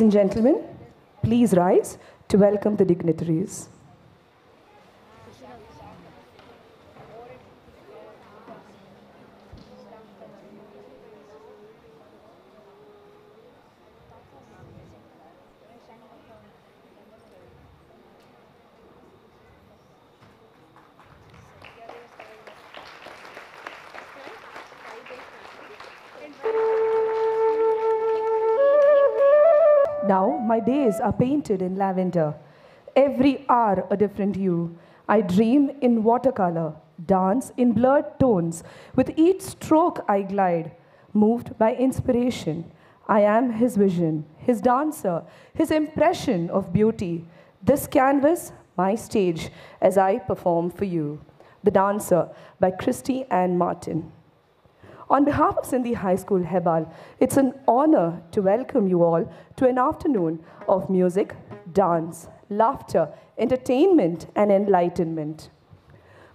Ladies and gentlemen, please rise to welcome the dignitaries. Days are painted in lavender, every hour a different hue. I dream in watercolor, dance in blurred tones. With each stroke I glide, moved by inspiration. I am his vision, his dancer, his impression of beauty. This canvas, my stage, as I perform for you. The Dancer by Christy Ann Martin. On behalf of Sindhi High School Hebbal, it's an honor to welcome you all to an afternoon of music, dance, laughter, entertainment, and enlightenment.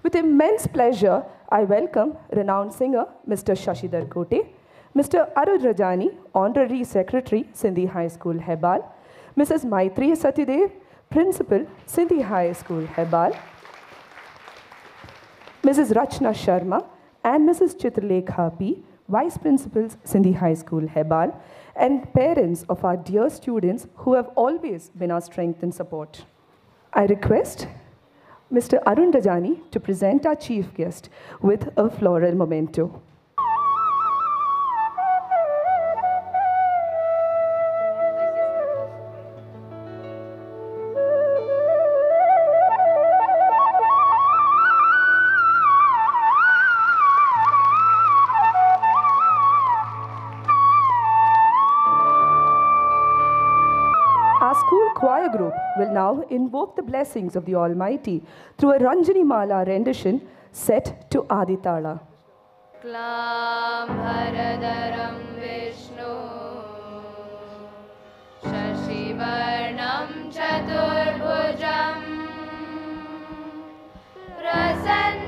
With immense pleasure, I welcome renowned singer Mr. Shashidhar Kote, Mr. Arun Rajani, Honorary Secretary, Sindhi High School Hebbal, Mrs. Maitri Satyadev, Principal, Sindhi High School Hebbal, Mrs. Rachna Sharma and Mrs. Chitralekha P, Vice Principals, Sindhi High School, Hebbal, and parents of our dear students who have always been our strength and support. I request Mr. Arun Rajani to present our chief guest with a floral memento. will now invoke the blessings of the Almighty through a Ranjani Mala rendition set to Aditala. क्लां भरदरं Vishnu शशिवर्णं चतुर्भुजम् प्रसन्नवदनं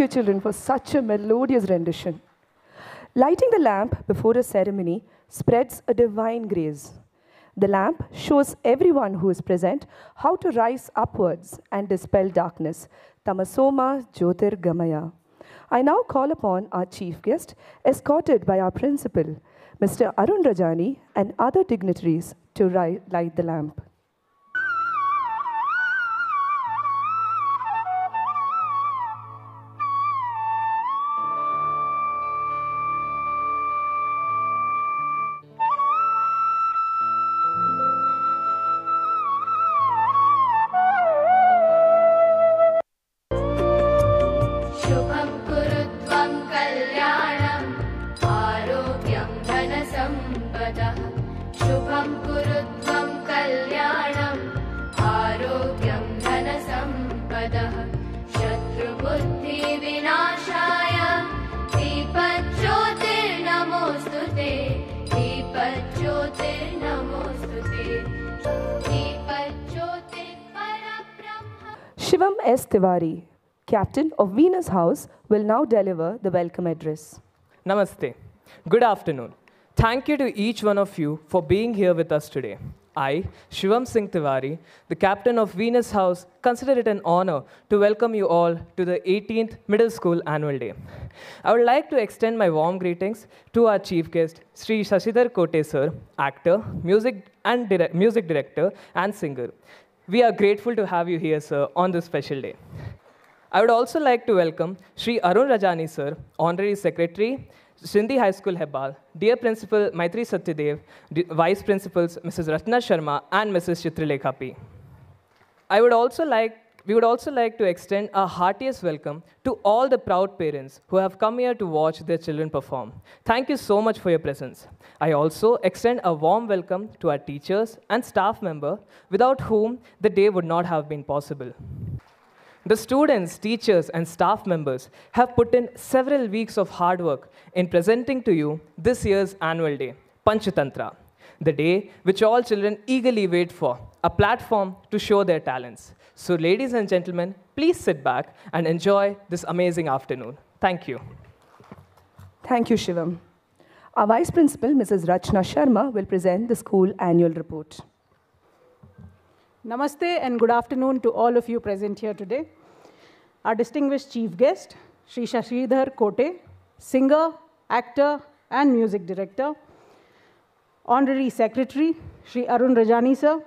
You, children, for such a melodious rendition. Lighting the lamp before a ceremony spreads a divine grace. The lamp shows everyone who is present how to rise upwards and dispel darkness. Tamasoma Jyotir Gamaya. I now call upon our chief guest, escorted by our principal, Mr. Arun Rajani, and other dignitaries to light the lamp. Tiwari, captain of Venus House, will now deliver the welcome address. Namaste. Good afternoon. Thank you to each one of you for being here with us today. I, Shivam Singh Tiwari, the captain of Venus House, consider it an honor to welcome you all to the 18th Middle School Annual Day. I would like to extend my warm greetings to our chief guest, Sri Shashidhar Kote sir, actor, music and direct, music director, and singer. We are grateful to have you here, sir, on this special day. I would also like to welcome Sri Arun Rajani sir, Honorary Secretary, Sindhi High School Hebbal, dear Principal Maitri Satyadev, Vice Principals Mrs. Rachna Sharma and Mrs. Chitralekha P. I would also like we would also like to extend our heartiest welcome to all the proud parents who have come here to watch their children perform. Thank you so much for your presence. I also extend a warm welcome to our teachers and staff member without whom the day would not have been possible. The students, teachers, and staff members have put in several weeks of hard work in presenting to you this year's annual day, Panchatantra, the day which all children eagerly wait for, a platform to show their talents. So, ladies and gentlemen, please sit back and enjoy this amazing afternoon. Thank you. Thank you, Shivam. Our Vice Principal, Mrs. Rachna Sharma, will present the school annual report. Namaste and good afternoon to all of you present here today. Our distinguished chief guest, Sri Shashidhar Kote, singer, actor, and music director. Honorary Secretary, Sri Arun Rajani sir.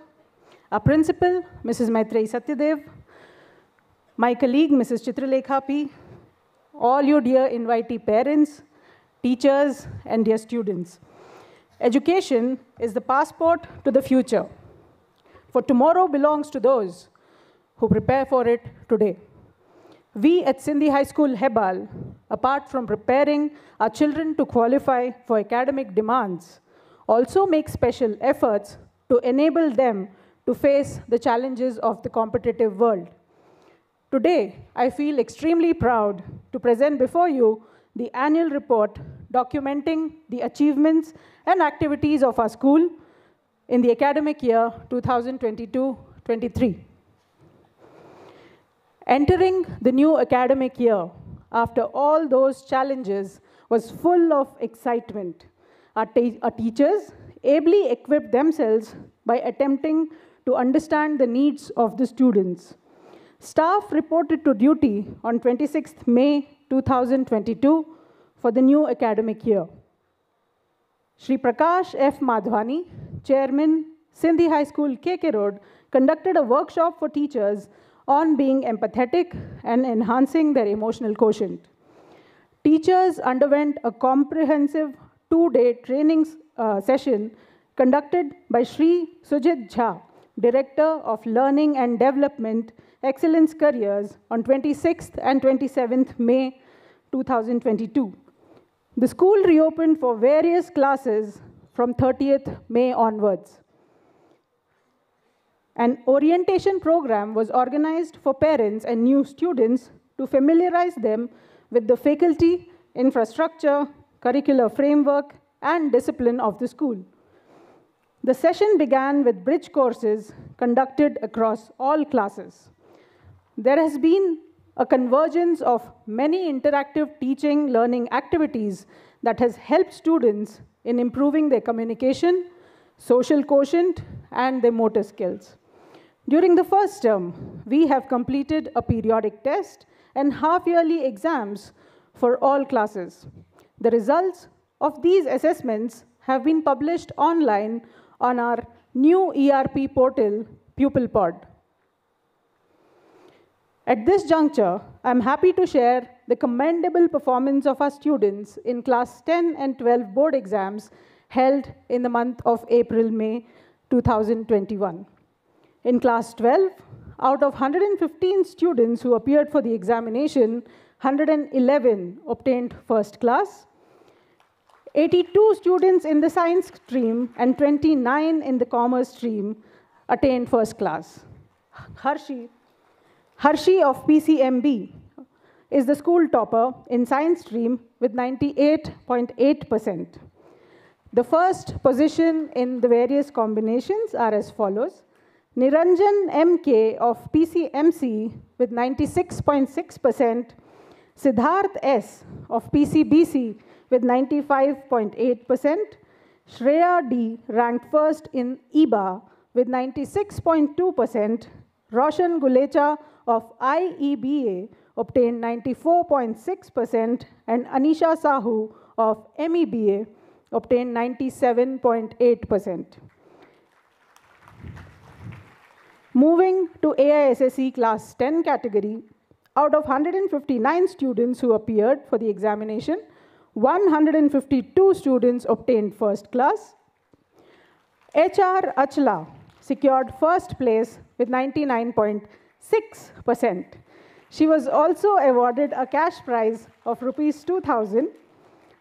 Our principal, Mrs. Maitreyi Satyadev. My colleague, Mrs. Chitralekha P. All your dear invitee parents, teachers, and dear students. Education is the passport to the future. For tomorrow belongs to those who prepare for it today. We at Sindhi High School Hebbal, apart from preparing our children to qualify for academic demands, also make special efforts to enable them to face the challenges of the competitive world. Today, I feel extremely proud to present before you the annual report documenting the achievements and activities of our school in the academic year 2022 23. Entering the new academic year after all those challenges was full of excitement. Our, our teachers ably equipped themselves by attempting to understand the needs of the students. Staff reported to duty on 26th May 2022 for the new academic year. Shri Prakash F. Madhwani, Chairman, Sindhi High School, KK Road, conducted a workshop for teachers on being empathetic and enhancing their emotional quotient. Teachers underwent a comprehensive two day training uh, session conducted by Sri Sujit Jha, Director of Learning and Development Excellence Careers, on 26th and 27th May 2022. The school reopened for various classes from 30th May onwards. An orientation program was organized for parents and new students to familiarize them with the faculty, infrastructure, curricular framework, and discipline of the school. The session began with bridge courses conducted across all classes. There has been a convergence of many interactive teaching learning activities that has helped students in improving their communication, social quotient, and their motor skills. During the first term, we have completed a periodic test and half-yearly exams for all classes. The results of these assessments have been published online on our new ERP portal, PupilPod. At this juncture, I'm happy to share the commendable performance of our students in class 10 and 12 board exams held in the month of April-May 2021. In class 12, out of 115 students who appeared for the examination, 111 obtained first class, 82 students in the science stream and 29 in the commerce stream attained first class. Harshi, Harshi of PCMB is the school topper in science stream with 98.8%. The first position in the various combinations are as follows. Niranjan MK of PCMC with 96.6%, Siddharth S of PCBC with 95.8%, Shreya D ranked first in EBA with 96.2%, Roshan Gulecha of IEBA obtained 94.6%, and Anisha Sahu of MEBA obtained 97.8%. Moving to AISSE Class 10 category, out of 159 students who appeared for the examination, 152 students obtained first class. HR Achla secured first place with 99.6%. She was also awarded a cash prize of rupees 2000,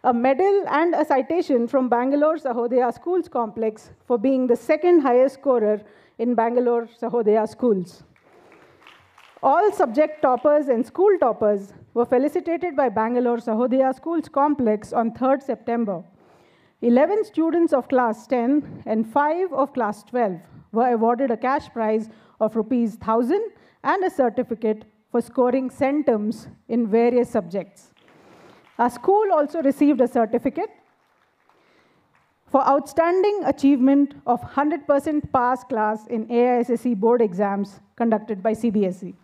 a medal and a citation from Bangalore Sahodaya Schools Complex for being the second highest scorer in Bangalore Sahodaya Schools. All subject toppers and school toppers were felicitated by Bangalore Sahodaya Schools Complex on 3rd September. 11 students of class 10 and 5 of class 12 were awarded a cash prize of rupees 1000 and a certificate for scoring centums in various subjects. Our school also received a certificate for outstanding achievement of 100% pass class in AISSE board exams conducted by CBSE.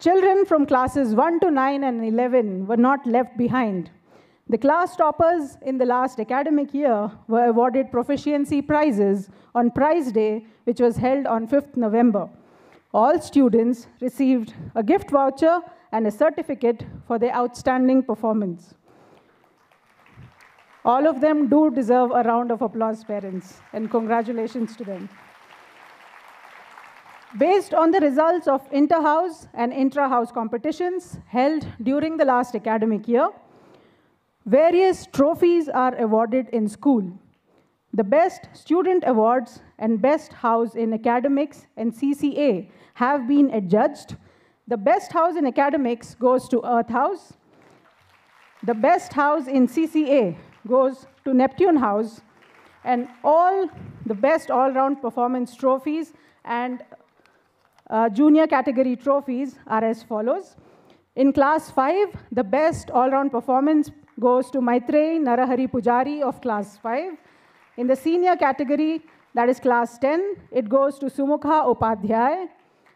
Children from classes 1 to 9 and 11 were not left behind. The class toppers in the last academic year were awarded proficiency prizes on Prize Day, which was held on 5th November. All students received a gift voucher and a certificate for their outstanding performance. All of them do deserve a round of applause, parents, and congratulations to them. Based on the results of inter-house and intra-house competitions held during the last academic year, various trophies are awarded in school. The Best Student Awards and Best House in Academics and CCA have been adjudged. The Best House in Academics goes to Earth House. The Best House in CCA goes to Neptune House. And all the Best All-Round Performance trophies and uh, junior category trophies are as follows. In class 5, the best all-round performance goes to Maitrey Narahari Pujari of class 5. In the senior category, that is class 10, it goes to Sumukha Upadhyay.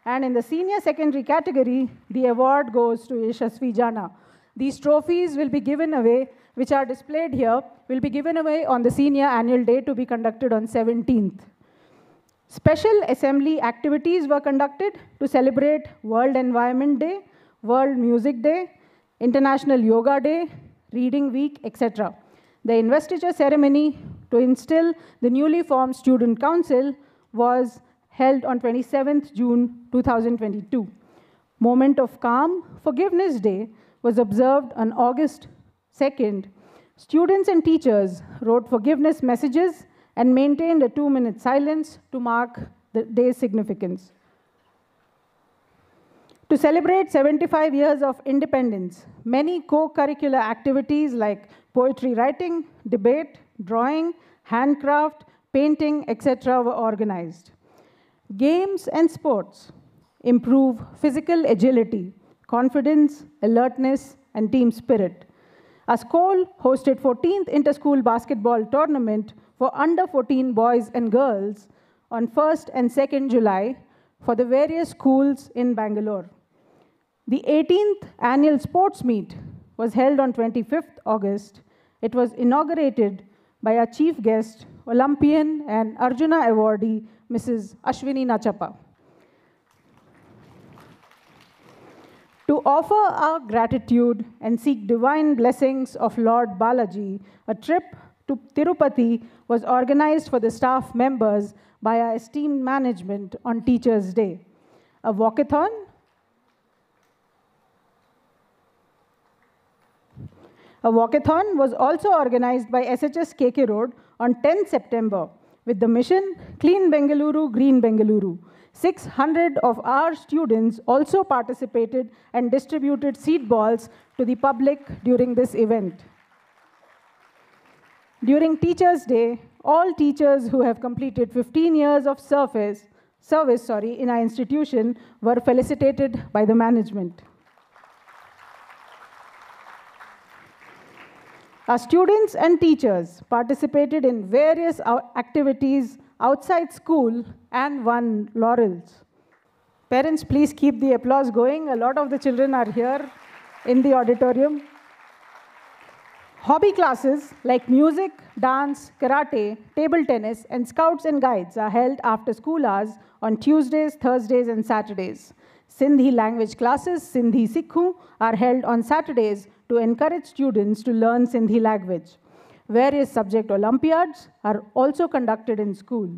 And in the senior secondary category, the award goes to Yashasvi Jana. These trophies will be given away, which are displayed here, will be given away on the senior annual day to be conducted on 17th. Special assembly activities were conducted to celebrate World Environment Day, World Music Day, International Yoga Day, Reading Week, etc. The investiture ceremony to instill the newly formed Student Council was held on 27th June 2022. Moment of Calm, Forgiveness Day, was observed on August 2nd. Students and teachers wrote forgiveness messages and maintained a two minute silence to mark the day's significance. To celebrate 75 years of independence, many co curricular activities like poetry writing, debate, drawing, handcraft, painting, etc., were organized. Games and sports. improve physical agility, confidence, alertness, and team spirit. ASCOL hosted 14th Interschool Basketball Tournament for under 14 boys and girls on 1st and 2nd July for the various schools in Bangalore. The 18th annual sports meet was held on 25th August. It was inaugurated by our chief guest, Olympian and Arjuna awardee, Mrs. Ashwini Nachappa. To offer our gratitude and seek divine blessings of Lord Balaji, a trip to Tirupati was organized for the staff members by our esteemed management on Teachers' Day. A walkathon A walkathon was also organized by SHS KK Road on 10 September with the mission Clean Bengaluru, Green Bengaluru. 600 of our students also participated and distributed seed balls to the public during this event. During Teachers' Day, all teachers who have completed 15 years of service, service sorry, in our institution were felicitated by the management. Our students and teachers participated in various activities outside school and won laurels. Parents, please keep the applause going. A lot of the children are here in the auditorium. Hobby classes like music, dance, karate, table tennis, and scouts and guides are held after school hours on Tuesdays, Thursdays, and Saturdays. Sindhi language classes, Sindhi Sikhu, are held on Saturdays to encourage students to learn Sindhi language. Various subject Olympiads are also conducted in school.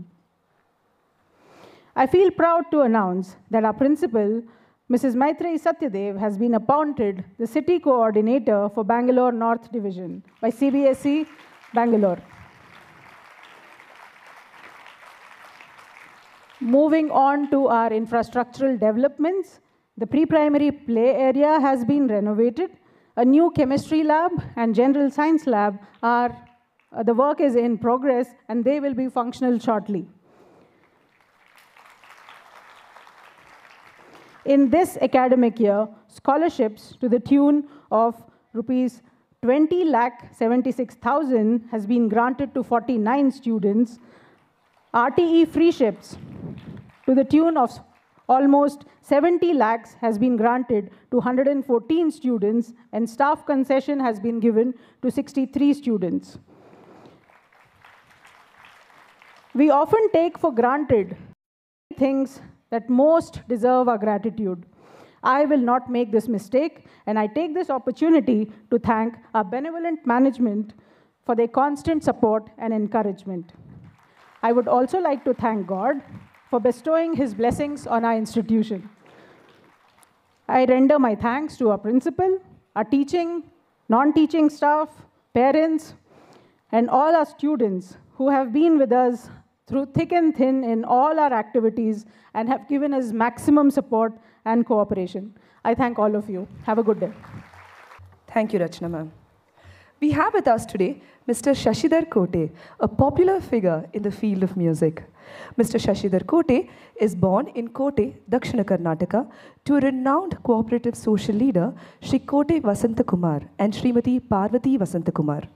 I feel proud to announce that our principal, Mrs. Maitreyi Satyadev, has been appointed the city coordinator for Bangalore North Division by CBSE Bangalore. Moving on to our infrastructural developments, the pre-primary play area has been renovated. A new chemistry lab and general science lab are, uh, the work is in progress and they will be functional shortly. In this academic year, scholarships to the tune of rupees 20 lakh 76,000 has been granted to 49 students. RTE free ships to the tune of almost 70 lakhs has been granted to 114 students and staff concession has been given to 63 students. We often take for granted things that most deserve our gratitude. I will not make this mistake, and I take this opportunity to thank our benevolent management for their constant support and encouragement. I would also like to thank God for bestowing His blessings on our institution. I render my thanks to our principal, our teaching, non teaching staff, parents, and all our students who have been with us through thick and thin in all our activities and have given us maximum support and cooperation. I thank all of you. Have a good day. Thank you, Rachna ma'am. We have with us today Mr. Shashidhar Kote, a popular figure in the field of music. Mr. Shashidhar Kote is born in Kote, Dakshina Karnataka, to a renowned cooperative social leader, Shri Kote Vasantakumar and Srimati Parvati Vasantakumar.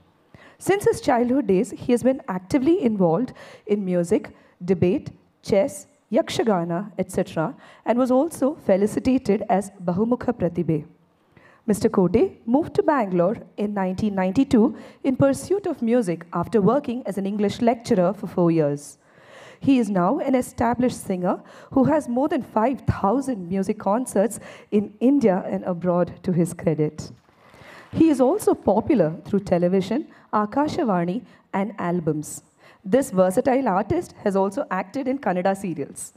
Since his childhood days, he has been actively involved in music, debate, chess, yakshagana, etc., and was also felicitated as Bahumukha Pratibhe. Mr. Kote moved to Bangalore in 1992 in pursuit of music after working as an English lecturer for four years. He is now an established singer who has more than 5,000 music concerts in India and abroad to his credit. He is also popular through television, Akashavani, and albums. This versatile artist has also acted in Kannada serials.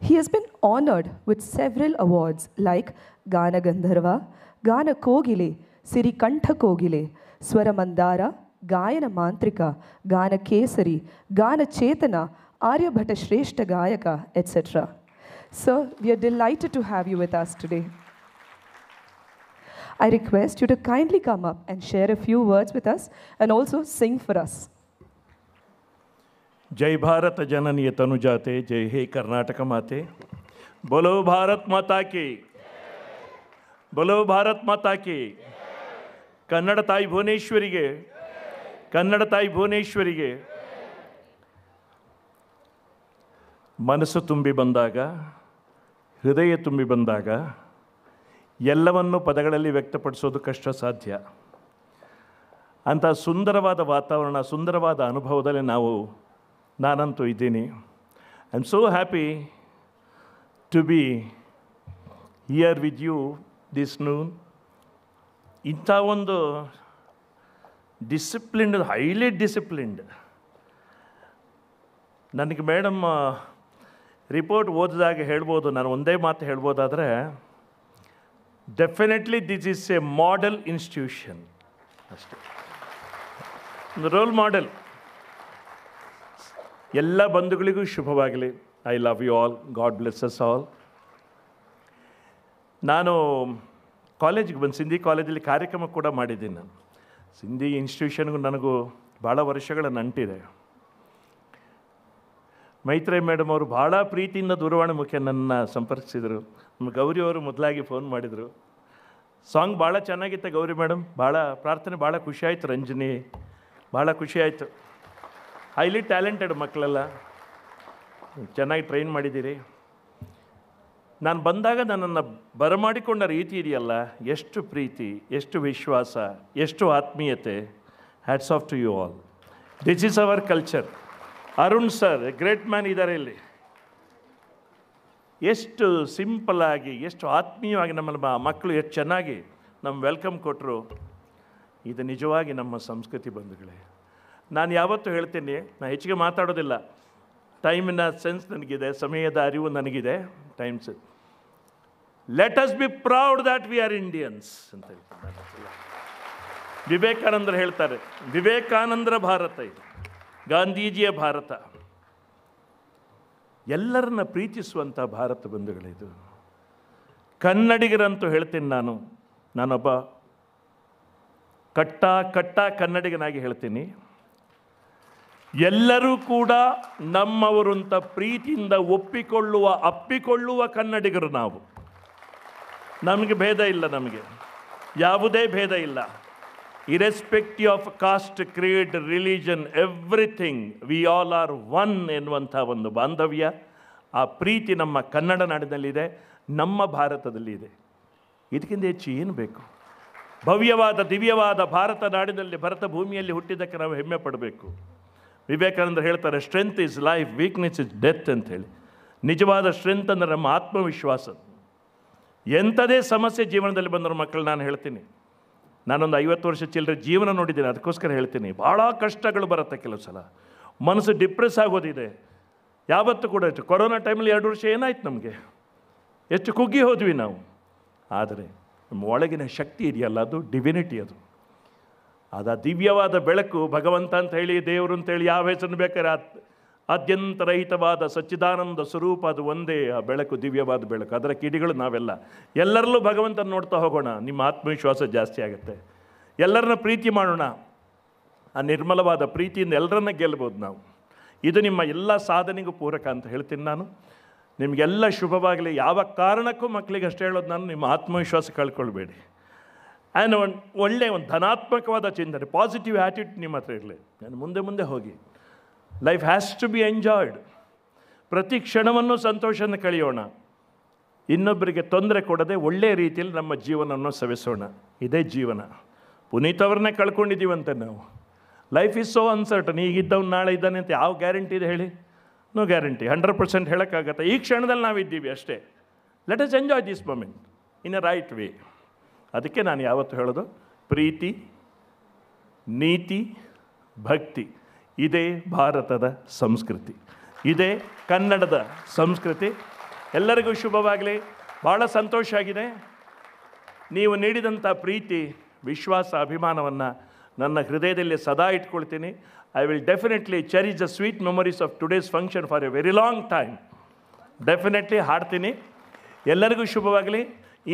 He has been honored with several awards like Gana Gandharva, Gana Kogile, Siri Kantha Kogile, Swara Mandara, Gayana Mantrika, Gana Kesari, Gana Chetana, Aryabhata Shrestha Gayaka, etc. Sir, we are delighted to have you with us today. I request you to kindly come up and share a few words with us and also sing for us. जय भारत जननीय तनुजाते जय हे कर्नाटक माते बोलो भारत माता की बोलो ಭಾರತ್ ಮಾತಾ ಕಿ ಕನ್ನಡ ತಾಯಿ ಭುವನೇಶ್ವರಿಗೆ ಕನ್ನಡ ತಾಯಿ ಭುವನೇಶ್ವರಿಗೆ ಮನಸ್ಸು ತುಂಬಿ ಬಂದಾಗ ಹೃದಯ ತುಂಬಿ ಬಂದಾಗ ಎಲ್ಲವನ್ನು ಪದಗಳಲ್ಲಿ ವ್ಯಕ್ತಪಡಿಸೋದು ಕಷ್ಟ ಸಾಧ್ಯ. ಅಂಥ ಸುಂದರವಾದ ವಾತಾವರಣ, ಸುಂದರವಾದ ಅನುಭವದಲ್ಲಿ ನಾವು, ನಾನಂತೂ ಇದ್ದೀನಿ. I am so happy to be here with you this noon ಇಂಥ ಒಂದು ಡಿಸಿಪ್ಲಿನ್ಡ್ ಹೈಲಿ ಡಿಸಿಪ್ಲಿನ್ಡ್ ನನಗೆ ಮೇಡಮ್ ರಿಪೋರ್ಟ್ ಓದಿದಾಗ ಹೇಳ್ಬೋದು. ನಾನು ಒಂದೇ ಮಾತು ಹೇಳ್ಬೋದಾದರೆ definitely this is a model institution ಅಷ್ಟೇ. ಒಂದು ರೋಲ್ ಮಾಡೆಲ್ ಎಲ್ಲ ಬಂಧುಗಳಿಗೂ ಶುಭವಾಗಲಿ. I love you all God blesses all ನಾನು ಕಾಲೇಜಿಗೆ ಬಂದು ಸಿಂಧಿ ಕಾಲೇಜಲ್ಲಿ ಕಾರ್ಯಕ್ರಮ ಕೂಡ ಮಾಡಿದ್ದೀನಿ ನಾನು. ಸಿಂಧಿ ಇನ್ಸ್ಟಿಟ್ಯೂಷನ್ಗೂ ನನಗೂ ಭಾಳ ವರ್ಷಗಳ ನಂಟಿದೆ. ಮೈತ್ರೇಯ ಮೇಡಮ್ ಅವರು ಭಾಳ ಪ್ರೀತಿಯಿಂದ ದೂರವಾಣಿ ಮುಖ್ಯ ನನ್ನ ಸಂಪರ್ಕಿಸಿದರು. ನಮ್ಮ ಗೌರಿ ಅವರು ಮೊದಲಾಗಿ ಫೋನ್ ಮಾಡಿದರು. ಸಾಂಗ್ ಭಾಳ ಚೆನ್ನಾಗಿತ್ತು ಗೌರಿ ಮೇಡಮ್ ಭಾಳ ಪ್ರಾರ್ಥನೆ ಭಾಳ ಖುಷಿಯಾಯಿತು ರಂಜನಿ. ಭಾಳ ಖುಷಿ ಆಯಿತು. ಹೈಲಿ ಟ್ಯಾಲೆಂಟೆಡ್ ಮಕ್ಕಳೆಲ್ಲ ಚೆನ್ನಾಗಿ ಟ್ರೈನ್ ಮಾಡಿದ್ದೀರಿ. ನಾನು ಬಂದಾಗ ನನ್ನನ್ನು ಬರಮಾಡಿಕೊಂಡ ರೀತಿ ಇದೆಯಲ್ಲ, ಎಷ್ಟು ಪ್ರೀತಿ, ಎಷ್ಟು ವಿಶ್ವಾಸ, ಎಷ್ಟು ಆತ್ಮೀಯತೆ. Hats off to you all this is our culture Arun sir great man ಇದ್ದಾರೆ ಇಲ್ಲಿ. ಎಷ್ಟು ಸಿಂಪಲ್ ಆಗಿ, ಎಷ್ಟು ಆತ್ಮೀಯವಾಗಿ ನಮ್ಮ ಮಕ್ಕಳು ಎಷ್ಟು ಚೆನ್ನಾಗಿ ನಮ್ಮ ವೆಲ್ಕಮ್ ಕೊಟ್ಟರು ಇದು ನಿಜವಾಗಿ ನಮ್ಮ ಸಂಸ್ಕೃತಿ ಬಂಧುಗಳೇ. ನಾನು ಯಾವತ್ತೂ ಹೇಳ್ತೀನಿ ನಾನು ಹೆಚ್ಚಿಗೆ ಮಾತಾಡೋದಿಲ್ಲ. ಟೈಮಿನ ಸೆನ್ಸ್ ನನಗಿದೆ, ಸಮಯದ ಅರಿವು ನನಗಿದೆ times let us be proud that we are Indians ಅಂತ ಹೇಳ್ತಾರೆ. ವಿವೇಕಾನಂದರು ಹೇಳ್ತಾರೆ, ವಿವೇಕಾನಂದರ ಭಾರತ ಇದು. ಗಾಂಧೀಜಿಯ ಭಾರತ. ಎಲ್ಲರನ್ನ ಪ್ರೀತಿಸುವಂಥ ಭಾರತ ಬಂಧುಗಳಿದು ಕನ್ನಡಿಗರಂತೂ ಹೇಳ್ತೀನಿ ನಾನು, ನಾನೊಬ್ಬ ಕಟ್ಟ ಕಟ್ಟ ಕನ್ನಡಿಗನಾಗಿ ಹೇಳ್ತೀನಿ. ಎಲ್ಲರೂ ಕೂಡ ನಮ್ಮವರು ಪ್ರೀತಿಯಿಂದ ಒಪ್ಪಿಕೊಳ್ಳುವ, ಅಪ್ಪಿಕೊಳ್ಳುವ ಕನ್ನಡಿಗರು ನಾವು. ನಮಗೆ ಭೇದ ಇಲ್ಲ ನಮಗೆ. ಯಾವುದೇ ಭೇದ ಇಲ್ಲ. Irrespective of caste creed religion everything we all are one ಎನ್ನುವಂಥ ಒಂದು ಬಾಂಧವ್ಯ. ಆ ಪ್ರೀತಿ ನಮ್ಮ ಕನ್ನಡ ನಾಡಿನಲ್ಲಿದೆ, ನಮ್ಮ ಭಾರತದಲ್ಲಿ ಇದೆ ಇದಕ್ಕಿಂತ ಹೆಚ್ಚು ಏನು ಬೇಕು? ಭವ್ಯವಾದ, ದಿವ್ಯವಾದ ಭಾರತ ನಾಡಿನಲ್ಲಿ, ಭರತ ಭೂಮಿಯಲ್ಲಿ ಹುಟ್ಟಿದ್ದಕ್ಕೆ ನಾವು ಹೆಮ್ಮೆ ಪಡಬೇಕು. ವಿವೇಕಾನಂದ ಹೇಳ್ತಾರೆ strength is life weakness is death ಅಂತ ಹೇಳಿ. ನಿಜವಾದ ಸ್ಟ್ರೆಂತ್ ಅಂದರೆ ನಮ್ಮ ಆತ್ಮವಿಶ್ವಾಸ. ಎಂಥದೇ ಸಮಸ್ಯೆ ಜೀವನದಲ್ಲಿ ಬಂದರೂ ಮಕ್ಕಳು, ನಾನು ಹೇಳ್ತೀನಿ ನಾನೊಂದು ಐವತ್ತು ವರ್ಷ ಚಿಲ್ಲರೆ ಜೀವನ ನೋಡಿದ್ದೀನಿ, ಅದಕ್ಕೋಸ್ಕರ ಹೇಳ್ತೀನಿ. ಭಾಳ ಕಷ್ಟಗಳು ಬರುತ್ತೆ ಕೆಲವು ಸಲ. ಮನಸ್ಸು ಡಿಪ್ರೆಸ್ ಆಗೋದಿದೆ. ಯಾವತ್ತೂ ಕೂಡ ಇತ್ತು. ಕೊರೋನಾ ಟೈಮಲ್ಲಿ ಎರಡು ವರ್ಷ ಏನಾಯ್ತು ನಮಗೆ? ಎಷ್ಟು ಕುಗ್ಗಿ ಹೋದ್ವಿ ನಾವು. ಆದರೆ ನಮ್ಮ ಒಳಗಿನ ಶಕ್ತಿ ಇದೆಯಲ್ಲ, ಅದು ಡಿವಿನಿಟಿ ಅದು. ಅದು ದಿವ್ಯವಾದ ಬೆಳಕು ಭಗವಂತ ಅಂತ ಹೇಳಿ, ದೇವರು ಅಂತೇಳಿ ಯಾವ ಹೆಸರು ಬೇಕಾದ್ರೆ ಆದ್ಯಂತರಹಿತವಾದ ಸಚ್ಚಿದಾನಂದ ಸ್ವರೂಪ ಅದು ಒಂದೇ, ಆ ಬೆಳಕು ದಿವ್ಯವಾದ ಬೆಳಕು. ಅದರ ಕಿಡಿಗಳು ನಾವೆಲ್ಲ. ಎಲ್ಲರಲ್ಲೂ ಭಗವಂತನ ನೋಡ್ತಾ ಹೋಗೋಣ, ನಿಮ್ಮ ಆತ್ಮವಿಶ್ವಾಸ ಜಾಸ್ತಿ ಆಗುತ್ತೆ. ಎಲ್ಲರನ್ನ ಪ್ರೀತಿ ಮಾಡೋಣ. ಆ ನಿರ್ಮಲವಾದ ಪ್ರೀತಿಯಿಂದ ಎಲ್ಲರನ್ನ ಗೆಲ್ಬೋದು ನಾವು. ಇದು ನಿಮ್ಮ ಎಲ್ಲ ಸಾಧನೆಗೂ ಪೂರಕ ಅಂತ ಹೇಳ್ತೀನಿ ನಾನು. ನಿಮಗೆಲ್ಲ ಶುಭವಾಗಲಿ. ಯಾವ ಕಾರಣಕ್ಕೂ ಮಕ್ಕಳಿಗೆ ಅಷ್ಟೇ ಹೇಳೋದು ನಾನು, ನಿಮ್ಮ ಆತ್ಮವಿಶ್ವಾಸ ಕಳ್ಕೊಳ್ಬೇಡಿ. ಆ್ಯಂಡ್ ಒಂದು ಒಳ್ಳೆಯ ಒಂದು ಧನಾತ್ಮಕವಾದ ಚಿಂತನೆ ಪಾಸಿಟಿವ್ ಆ್ಯಟಿಟ್ಯೂಡ್ ನಿಮ್ಮ ಹತ್ರ ಇರಲಿ. ನಾನು ಮುಂದೆ ಮುಂದೆ ಹೋಗಿ. Life has to be enjoyed ಪ್ರತಿ ಕ್ಷಣವನ್ನು ಸಂತೋಷನ ಕಳೆಯೋಣ. ಇನ್ನೊಬ್ಬರಿಗೆ ತೊಂದರೆ ಕೊಡದೆ ಒಳ್ಳೆಯ ರೀತಿಯಲ್ಲಿ ನಮ್ಮ ಜೀವನವನ್ನು ಸವೆಸೋಣ. ಇದೇ ಜೀವನ. ಪುನೀತ್ ಅವ್ರನ್ನೇ ಕಳ್ಕೊಂಡಿದ್ದೀವಂತೆ ನಾವು. ಲೈಫ್ ಇಸ್ ಸೋ ಅನ್ಸರ್ಟನ್ ಈಗಿದ್ದವ್ನು ನಾಳೆ ಇದ್ದಾನೆ ಅಂತ ಯಾವ ಗ್ಯಾರಂಟಿ ಇದೆ ಹೇಳಿ? ನೋ ಗ್ಯಾರಂಟಿ ಹಂಡ್ರೆಡ್ ಪರ್ಸೆಂಟ್ ಹೇಳೋಕ್ಕಾಗತ್ತೆ? ಈ ಕ್ಷಣದಲ್ಲಿ ನಾವಿದ್ದೀವಿ ಅಷ್ಟೇ. Let us enjoy this moment in a right way ಅದಕ್ಕೆ ನಾನು ಯಾವತ್ತು ಹೇಳೋದು? ಪ್ರೀತಿ, ನೀತಿ, ಭಕ್ತಿ. ಇದೇ ಭಾರತದ ಸಂಸ್ಕೃತಿ, ಇದೇ ಕನ್ನಡದ ಸಂಸ್ಕೃತಿ. ಎಲ್ಲರಿಗೂ ಶುಭವಾಗಲಿ. ಭಾಳ ಸಂತೋಷ ಆಗಿದೆ. ನೀವು ನೀಡಿದಂಥ ಪ್ರೀತಿ, ವಿಶ್ವಾಸ, ಅಭಿಮಾನವನ್ನು ನನ್ನ ಹೃದಯದಲ್ಲಿ ಸದಾ ಇಟ್ಕೊಳ್ತೀನಿ. I will definitely cherish the sweet memories of today's function for a very long time definitely ಹಾಡ್ತೀನಿ. ಎಲ್ಲರಿಗೂ ಶುಭವಾಗಲಿ.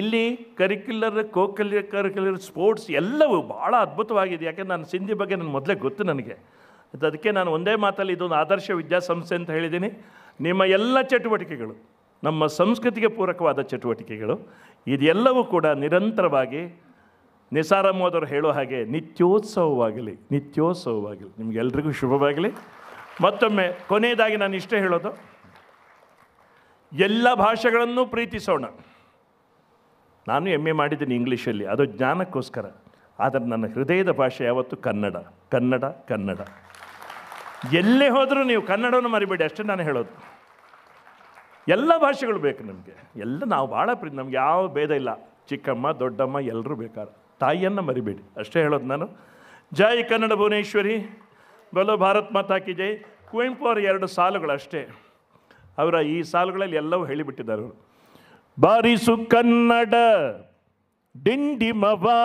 ಇಲ್ಲಿ ಕರಿಕ್ಯುಲರ್ ಕೋಕಲ್ಯ ಕರಿಕ್ಯುಲರ್ ಸ್ಪೋರ್ಟ್ಸ್ ಎಲ್ಲವೂ ಭಾಳ ಅದ್ಭುತವಾಗಿದೆ ಯಾಕೆಂದ್ರೆ ನಾನು ಸಿಂಧಿ ಬಗ್ಗೆ ನನ್ನ ಮೊದಲೇ ಗೊತ್ತು ನನಗೆ. ಅದಕ್ಕೆ ನಾನು ಒಂದೇ ಮಾತಲ್ಲಿ ಇದೊಂದು ಆದರ್ಶ ವಿದ್ಯಾಸಂಸ್ಥೆ ಅಂತ ಹೇಳಿದ್ದೀನಿ. ನಿಮ್ಮ ಎಲ್ಲ ಚಟುವಟಿಕೆಗಳು, ನಮ್ಮ ಸಂಸ್ಕೃತಿಗೆ ಪೂರಕವಾದ ಚಟುವಟಿಕೆಗಳು, ಇದೆಲ್ಲವೂ ಕೂಡ ನಿರಂತರವಾಗಿ ನಿಸಾರಮ್ಮದವರು ಹೇಳೋ ಹಾಗೆ ನಿತ್ಯೋತ್ಸವವಾಗಲಿ ನಿತ್ಯೋತ್ಸವವಾಗಲಿ. ನಿಮಗೆಲ್ರಿಗೂ ಶುಭವಾಗಲಿ. ಮತ್ತೊಮ್ಮೆ ಕೊನೆಯದಾಗಿ ನಾನು ಇಷ್ಟೇ ಹೇಳೋದು, ಎಲ್ಲ ಭಾಷೆಗಳನ್ನು ಪ್ರೀತಿಸೋಣ. ನಾನು ಎಂ ಎ ಮಾಡಿದ್ದೀನಿ ಇಂಗ್ಲೀಷಲ್ಲಿ, ಅದು ಜ್ಞಾನಕ್ಕೋಸ್ಕರ. ಆದರೆ ನನ್ನ ಹೃದಯದ ಭಾಷೆ ಯಾವತ್ತು ಕನ್ನಡ ಕನ್ನಡ ಕನ್ನಡ. ಎಲ್ಲೇ ಹೋದರೂ ನೀವು ಕನ್ನಡವನ್ನು ಮರಿಬೇಡಿ, ಅಷ್ಟೇ ನಾನು ಹೇಳೋದು. ಎಲ್ಲ ಭಾಷೆಗಳು ಬೇಕು ನಮಗೆ. ಎಲ್ಲ ನಾವು ಭಾಳ ಪ್ರೀ, ನಮ್ಗೆ ಯಾವ ಭೇದ ಇಲ್ಲ. ಚಿಕ್ಕಮ್ಮ, ದೊಡ್ಡಮ್ಮ ಎಲ್ಲರೂ ಬೇಕಾದ್ರೆ ತಾಯಿಯನ್ನು ಮರಿಬೇಡಿ, ಅಷ್ಟೇ ಹೇಳೋದು ನಾನು. ಜೈ ಕನ್ನಡ ಭುವನೇಶ್ವರಿ. ಬಲೋ ಭಾರತ್ ಮಾತಾಕಿ ಜೈ. ಕುವೆಂಪು ಅವರ ಎರಡು ಸಾಲುಗಳು ಅಷ್ಟೇ. ಅವರ ಈ ಸಾಲುಗಳಲ್ಲಿ ಎಲ್ಲವೂ ಹೇಳಿಬಿಟ್ಟಿದ್ದಾರೆ ಅವರು. ಬಾರಿಸು ಕನ್ನಡ, ಡಿಂಡಿಮವಾ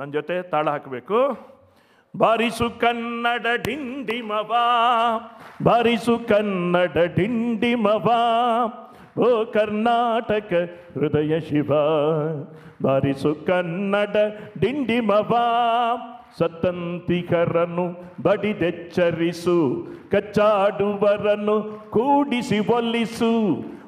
ನನ್ನ ಜೊತೆ ತಾಳ ಹಾಕಬೇಕು. ಬಾರಿಸು ಕನ್ನಡ ಡಿಂಡಿಮವ, ಬಾರಿಸು ಕನ್ನಡ ಡಿಂಡಿಮವ. ಓ ಕರ್ನಾಟಕ ಹೃದಯ ಶಿವ, ಬಾರಿಸು ಕನ್ನಡ ಡಿಂಡಿಮವ. ಸತಂತಿಕರನ್ನು ಬಡಿದೆಚ್ಚರಿಸು, ಕಚ್ಚಾಡುವರನ್ನು ಕೂಡಿಸಿ ಒಲ್ಲಿಸು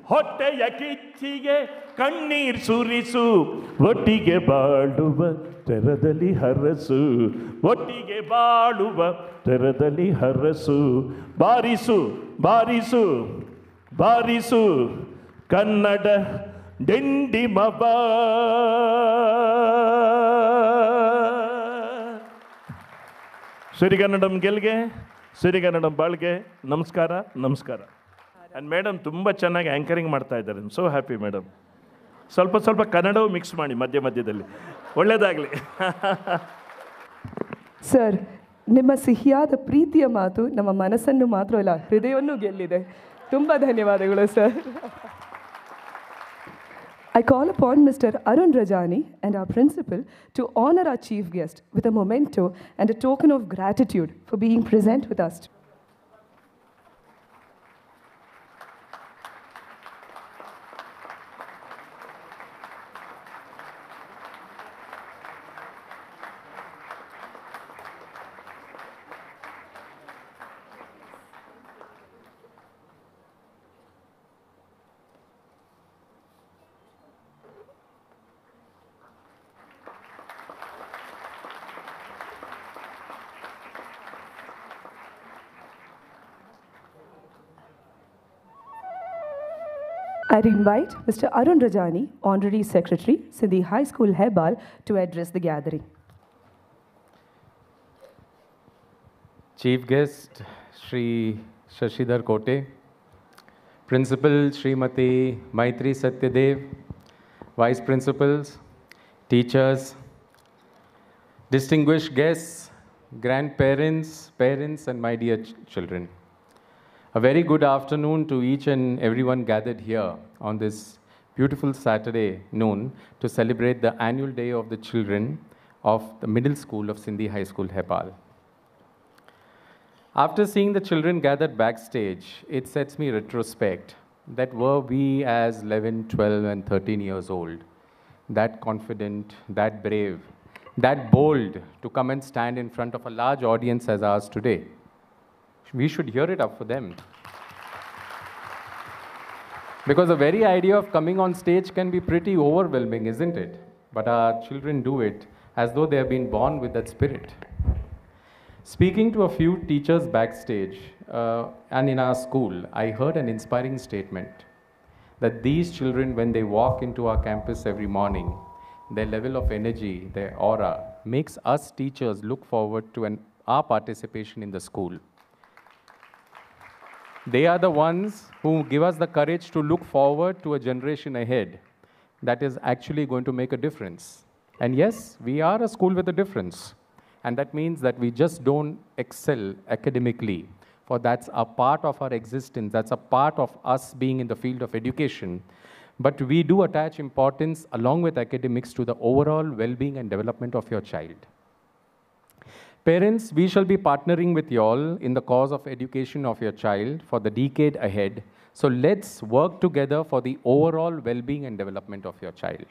ಹೊಟ್ಟೆಯ ಕಿಚ್ಚಿಗೆ ಕಣ್ಣೀರ್ ಸುರಿಸು. ಒಟ್ಟಿಗೆ ಬಾಳುವ ತೆರದಲ್ಲಿ ಹರಸು. ಒಟ್ಟಿಗೆ ಬಾಳುವ ತೆರದಲ್ಲಿ ಹರಸು. ಬಾರಿಸು ಬಾರಿಸು ಬಾರಿಸು. ಕನ್ನಡ ಡಿಂಡಿಮಬ ಸಿರಿಗನ್ನಡಂ ಗೆಲ್ಗೆ, ಸಿರಿಗನ್ನಡಂ ಬಾಳ್ಗೆ, ನಮಸ್ಕಾರ ನಮಸ್ಕಾರ. ಆ್ಯಂಡ್ ಮೇಡಮ್ ತುಂಬ ಚೆನ್ನಾಗಿ ಆ್ಯಂಕರಿಂಗ್ ಮಾಡ್ತಾ ಇದ್ದಾರೆ. ಸೊ ಹ್ಯಾಪಿ ಮೇಡಮ್ ಸ್ವಲ್ಪ ಸ್ವಲ್ಪ ಕನ್ನಡವು ಮಿಕ್ಸ್ ಮಾಡಿ ಮಧ್ಯ ಮಧ್ಯದಲ್ಲಿ. ಒಳ್ಳೆಯದಾಗಲಿ ಸರ್ ನಿಮ್ಮ ಸಿಹಿಯಾದ ಪ್ರೀತಿಯ ಮಾತು, ನಮ್ಮ ಮನಸ್ಸನ್ನು ಮಾತ್ರ ಇಲ್ಲ, ಹೃದಯವನ್ನು ಗೆಲ್ಲಿದೆ. ತುಂಬ ಧನ್ಯವಾದಗಳು sir I call upon Mr. Arun Rajani and our principal to honor our chief guest with a memento and a token of gratitude for being present with us. I invite Mr. Arun Rajani, Honorary Secretary, Sindhi High School, Hebbal, to address the gathering. Chief guest Shri Shashidhar Kote, Principal Srimati Maitri Satyadev, Vice Principals, teachers, distinguished guests, grandparents, parents, and my dear ch- children. A very good afternoon to each and everyone gathered here on this beautiful Saturday noon to celebrate the annual day of the children of the middle school of Sindhi High School, Hebbal. After seeing the children gathered backstage, it sets me retrospect that were we as 11, 12, and 13 years old, that confident, that brave, that bold to come and stand in front of a large audience as ours today. We should hear it up for them. Because the very idea of coming on stage can be pretty overwhelming, isn't it? But our children do it as though they have been born with that spirit. Speaking to a few teachers backstage uh, and in our school, I heard an inspiring statement that these children, when they walk into our campus every morning, their level of energy, their aura, makes us teachers look forward to an, our participation in the school. They are the ones who give us the courage to look forward to a generation ahead that is actually going to make a difference. And yes, we are a school with a difference. And that means that we just don't excel academically, for that's a part of our existence, that's a part of us being in the field of education. But we do attach importance along with academics to the overall well being and development of your child. Parents, we shall be partnering with you all in the cause of education of your child for the decade ahead. So let's work together for the overall well being and development of your child.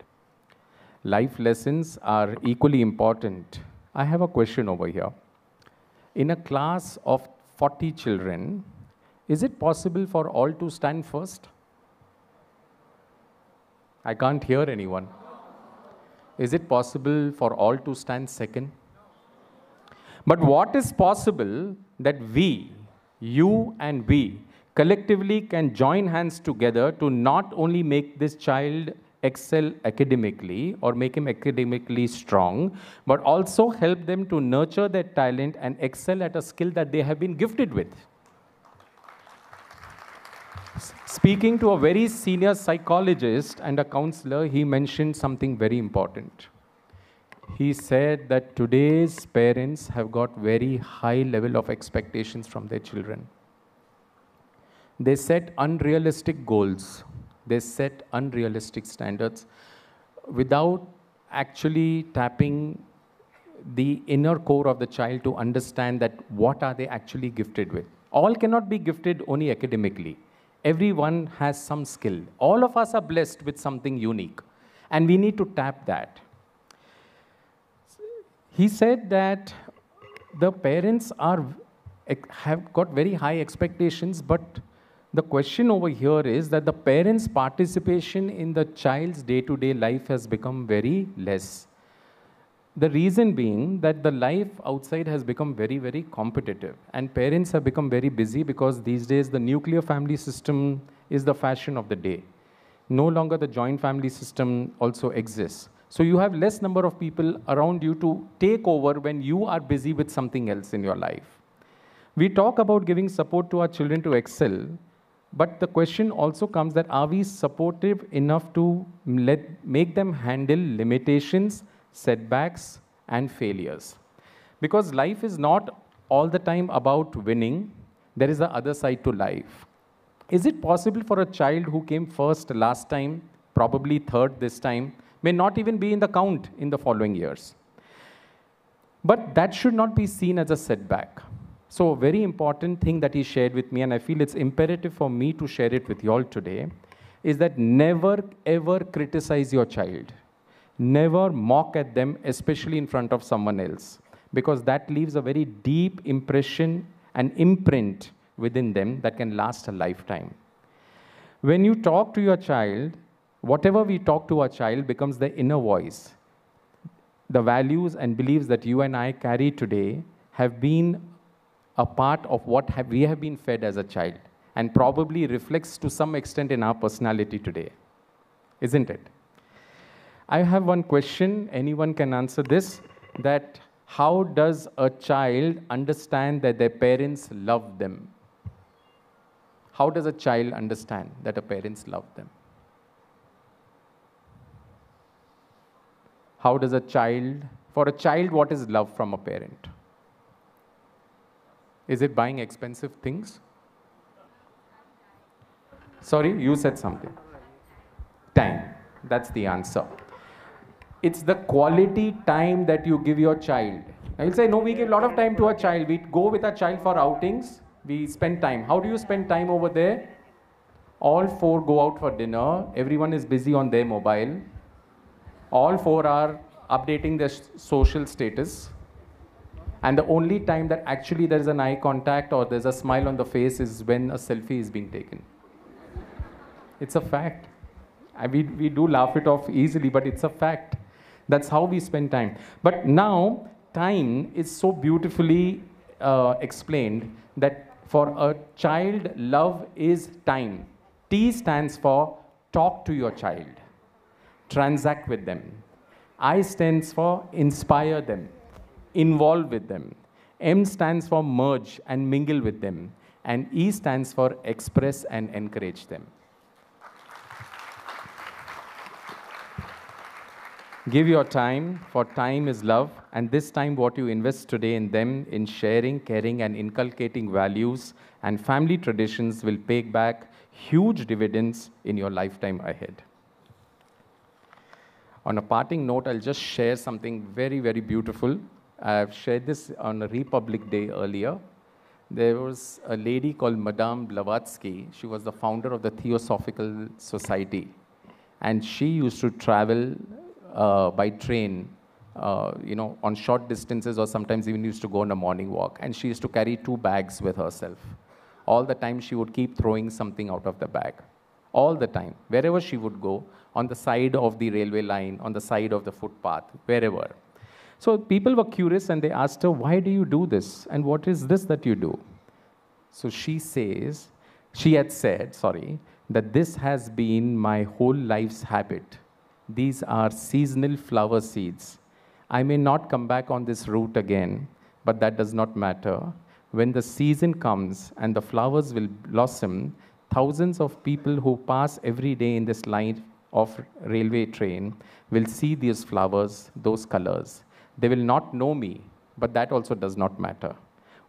Life lessons are equally important. I have a question over here. in a class of 40 children, is it possible for all to stand first? I can't hear anyone. Is it possible for all to stand second? But what is possible that we, you and we, collectively can join hands together to not only make this child excel academically or make him academically strong, but also help them to nurture their talent and excel at a skill that they have been gifted with. Speaking to a very senior psychologist and a counselor, he mentioned something very important. He said that today's parents have got very high level of expectations from their children. They set unrealistic goals. They set unrealistic standards without actually tapping the inner core of the child to understand that what are they actually gifted with. All cannot be gifted only academically. Everyone has some skill. All of us are blessed with something unique, and we need to tap that. He said that the parents are have got very high expectations, but the question over here is that the parents' participation in the child's day-to-day life has become very less. The reason being that the life outside has become very, very competitive, and parents have become very busy because these days the nuclear family system is the fashion of the day. No longer the joint family system also exists. So you have less number of people around you to take over when you are busy with something else in your life. We talk about giving support to our children to excel, but the question also comes that are we supportive enough to let, make them handle limitations, setbacks, and failures? Because life is not all the time about winning, there is the other side to life. Is it possible for a child who came first last time, probably third this time, may not even be in the count in the following years? But that should not be seen as a setback. So, a very important thing that he shared with me, and I feel it's imperative for me to share it with you all today, is that never ever criticize your child. Never mock at them, especially in front of someone else, because that leaves a very deep impression and imprint within them that can last a lifetime. When you talk to your child, whatever we talk to our child becomes the inner voice. The values and beliefs that you and I carry today have been a part of what have, we have been fed as a child and probably reflects to some extent in our personality today. Isn't it? I have one question, anyone can answer this that how does a child understand that their parents love them? How does a child understand that a parents love them? How does a child, for a child, what is love from a parent? Is it buying expensive things? Sorry, you said something. Time. That's the answer. It's the quality time that you give your child. I will say, no, we give a lot of time to our child. We go with our child for outings. We spend time. How do you spend time over there? All four go out for dinner. Everyone is busy on their mobile. All four are updating their social status. And the only time that actually there is an eye contact or there's a smile on the face is when a selfie is being taken. It's a fact. And we, we do laugh it off easily, but it's a fact. That's how we spend time. But now, time is so beautifully uh, explained that for a child, love is time. T stands for talk to your child, transact with them. I stands for inspire them, involve with them. M stands for merge and mingle with them. And E stands for express and encourage them. Give your time, for time is love, and this time, what you invest today in them, in sharing, caring, and inculcating values and family traditions, will pay back huge dividends in your lifetime ahead. On a parting note, I'll just share something very, very beautiful. I've shared this on a Republic Day earlier. There was a lady called Madame Blavatsky. She was the founder of the Theosophical Society. And she used to travel uh, by train uh, you know, on short distances or sometimes even used to go on a morning walk. And she used to carry two bags with herself. All the time she would keep throwing something out of the bag. All the time. Wherever she would go, on the side of the railway line, on the side of the footpath, wherever. So people were curious and they asked her, Why do you do this? And what is this that you do? So she says, she had said, sorry, that this has been my whole life's habit. These are seasonal flower seeds. I may not come back on this route again, but that does not matter. When the season comes and the flowers will blossom, thousands of people who pass every day in this line of railway train will see these flowers, those colors. They will not know me, but that also does not matter.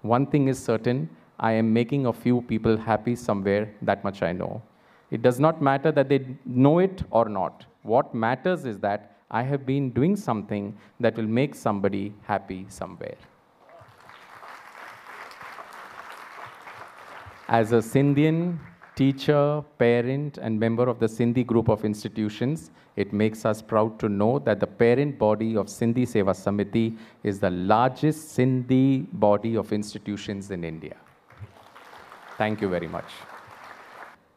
One thing is certain I am making a few people happy somewhere, that much I know. It does not matter that they know it or not. What matters is that I have been doing something that will make somebody happy somewhere. As a Sindhian teacher, parent, and member of the Sindhi group of institutions, it makes us proud to know that the parent body of Sindhi Seva Samiti is the largest Sindhi body of institutions in India. Thank you very much.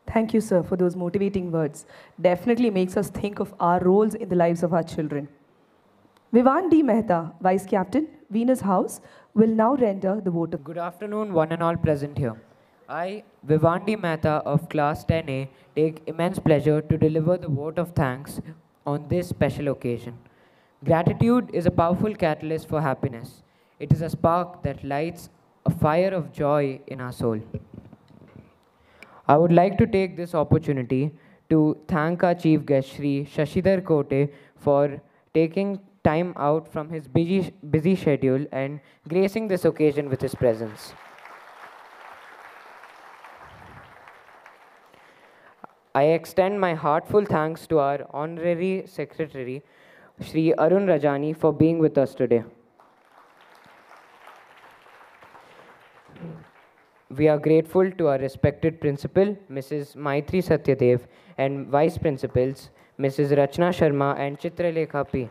Thank you, sir, for those motivating words. Definitely makes us think of our roles in the lives of our children. Vivan D. Mehta, Vice Captain, Venus House, will now render the vote of Good afternoon, one and all present here. I, Vivan D. Mehta of Class 10A, take immense pleasure to deliver the vote of thanks on this special occasion. Gratitude is a powerful catalyst for happiness. It is a spark that lights a fire of joy in our soul. I would like to take this opportunity to thank our chief guest, Shri Shashidhar Kote, for taking time out from his busy, busy schedule and gracing this occasion with his presence. I extend my heartful thanks to our honorary secretary, Shri Arun Rajani, for being with us today. We are grateful to our respected principal, Mrs. Maitri Satyadev, and vice principals, Mrs. Rachna Sharma and Chitralekha P.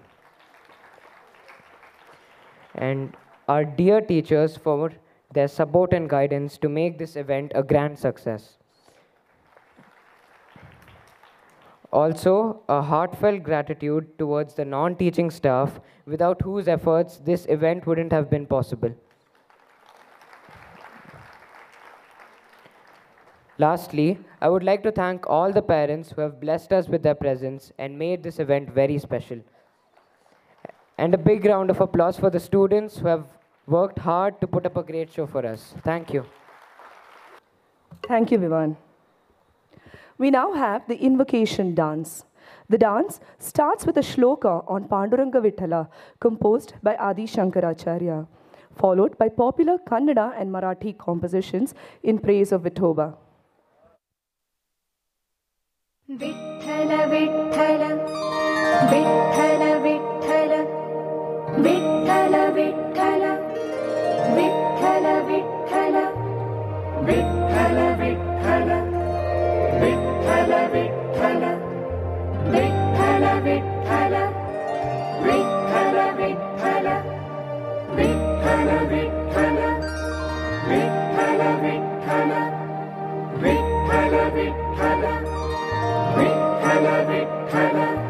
And our dear teachers for their support and guidance to make this event a grand success. Also, a heartfelt gratitude towards the non teaching staff, without whose efforts this event wouldn't have been possible. Lastly, I would like to thank all the parents who have blessed us with their presence and made this event very special. And a big round of applause for the students who have worked hard to put up a great show for us. Thank you. Thank you, Vivan We now have the invocation dance. The dance starts with a shloka on Panduranga Vithala, composed by Adi Shankaracharya, followed by popular Kannada and Marathi compositions in praise of Vithoba. Vitthal Vitthal Vitthal Vitthal Vitthal Vitthal Vitthal Vitthal Vitthal Vitthal Vitthal Vittala Vittala Vittala Vittala Vittala Vittala Vittala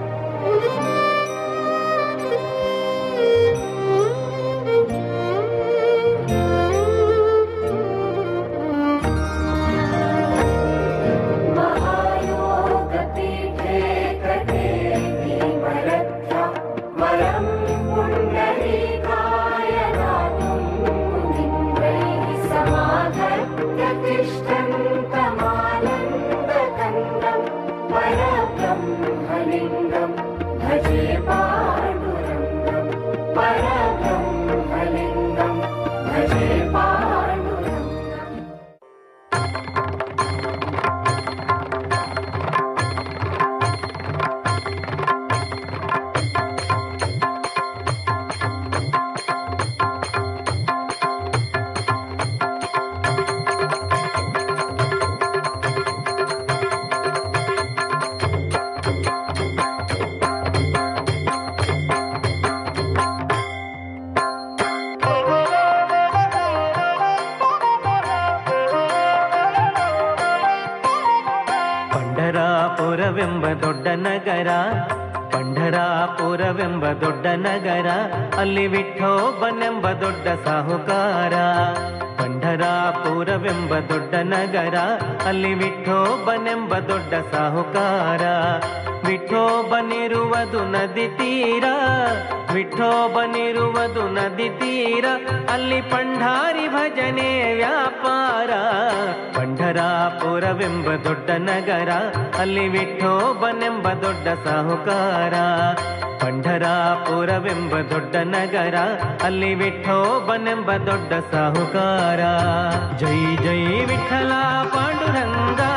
ನಗರ, ಪಂಢರಾಪುರವೆಂಬ ದೊಡ್ಡ ನಗರ, ಅಲ್ಲಿ ವಿಠೋಬನೆಂಬ ದೊಡ್ಡ ಸಾಹುಕಾರ. ಪಂಢರಾಪುರವೆಂಬ ದೊಡ್ಡ ನಗರ, ಅಲ್ಲಿ ವಿಠೋಬನೆಂಬ ದೊಡ್ಡ ಸಾಹುಕಾರ. ವಿಠೋಬನಿರುವುದು ನದಿ ತೀರ, ವಿಠೋಬನಿರುವುದು ನದಿ ತೀರ, ಅಲ್ಲಿ ಪಂಢಾರಿ ಭಜನೆ ವ್ಯಾಪಾರ. ಪಂಢರಾಪುರವೆಂಬ ದೊಡ್ಡ ನಗರ, ಅಲ್ಲಿ ವಿಠೋಬನೆಂಬ ದೊಡ್ಡ ಸಾಹುಕಾರ. ಪಂಢರಾಪುರವೆಂಬ ದೊಡ್ಡ ನಗರ, ಅಲ್ಲಿ ವಿಠೋಬನೆಂಬ ದೊಡ್ಡ ಸಾಹುಕಾರ. ಜೈ ಜೈ ವಿಠಲ ಪಾಂಡುರಂಗ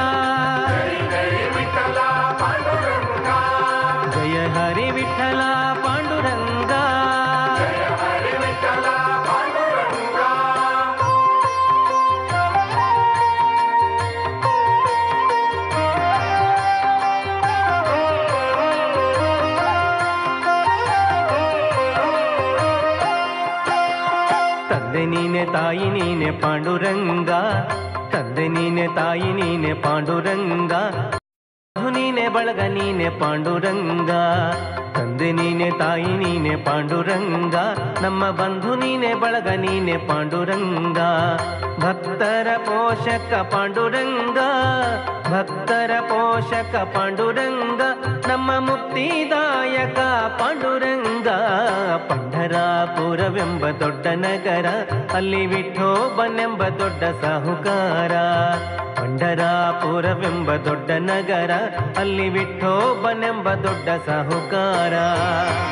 ತಾಯಿ ನೀನೆ ಪಾಂಡುರಂಗ, ತಂದೆ ನೀನೆ ತಾಯಿ ನೀನೆ ಪಾಂಡುರಂಗ. ನೀನೆ ಬಳಗ ನೀನೆ ಪಾಂಡುರಂಗ, ತಂದೆ ನೀನೆ ತಾಯಿ ನೀನೆ ಪಾಂಡುರಂಗ. ನಮ್ಮ ಬಂಧು ನೀನೆ ಬಳಗ ನೀನೆ ಪಾಂಡುರಂಗ, ಭಕ್ತರ ಪೋಷಕ ಪಾಂಡುರಂಗ, ಭಕ್ತರ ಪೋಷಕ ಪಾಂಡುರಂಗ. ನಮ್ಮ ಮುಕ್ತಿದಾಯಕ ಪಾಂಡುರಂಗ ಪಂಢರಾಪುರವೆಂಬ ದೊಡ್ಡ ನಗರ, ಅಲ್ಲಿ ವಿಠೋಬನೆಂಬ ದೊಡ್ಡ ಸಾಹುಕಾರ. ಪಂಢರಾಪುರವೆಂಬ ದೊಡ್ಡ ನಗರ, ಅಲ್ಲಿ ವಿಠೋಬನೆಂಬ ದೊಡ್ಡ ಸಾಹುಕಾರ.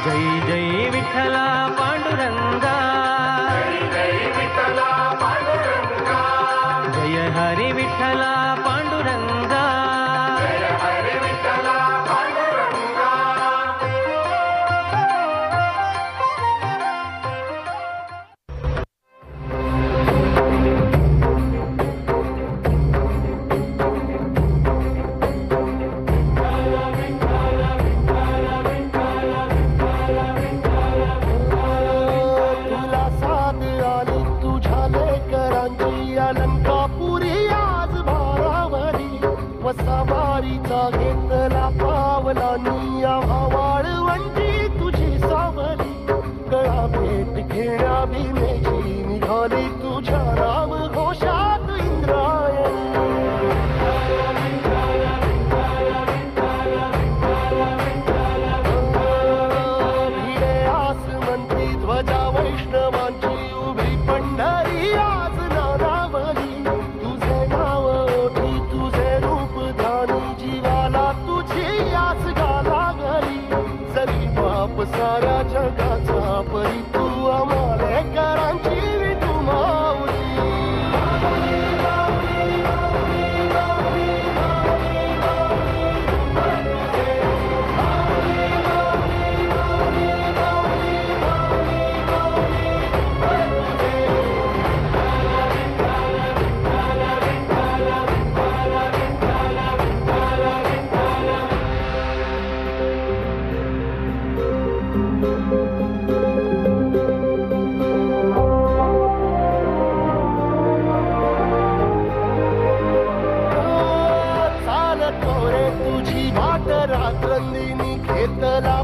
ಜೈ ಜೈ ವಿಠಲ ಪಾಂಡುರಂಗ.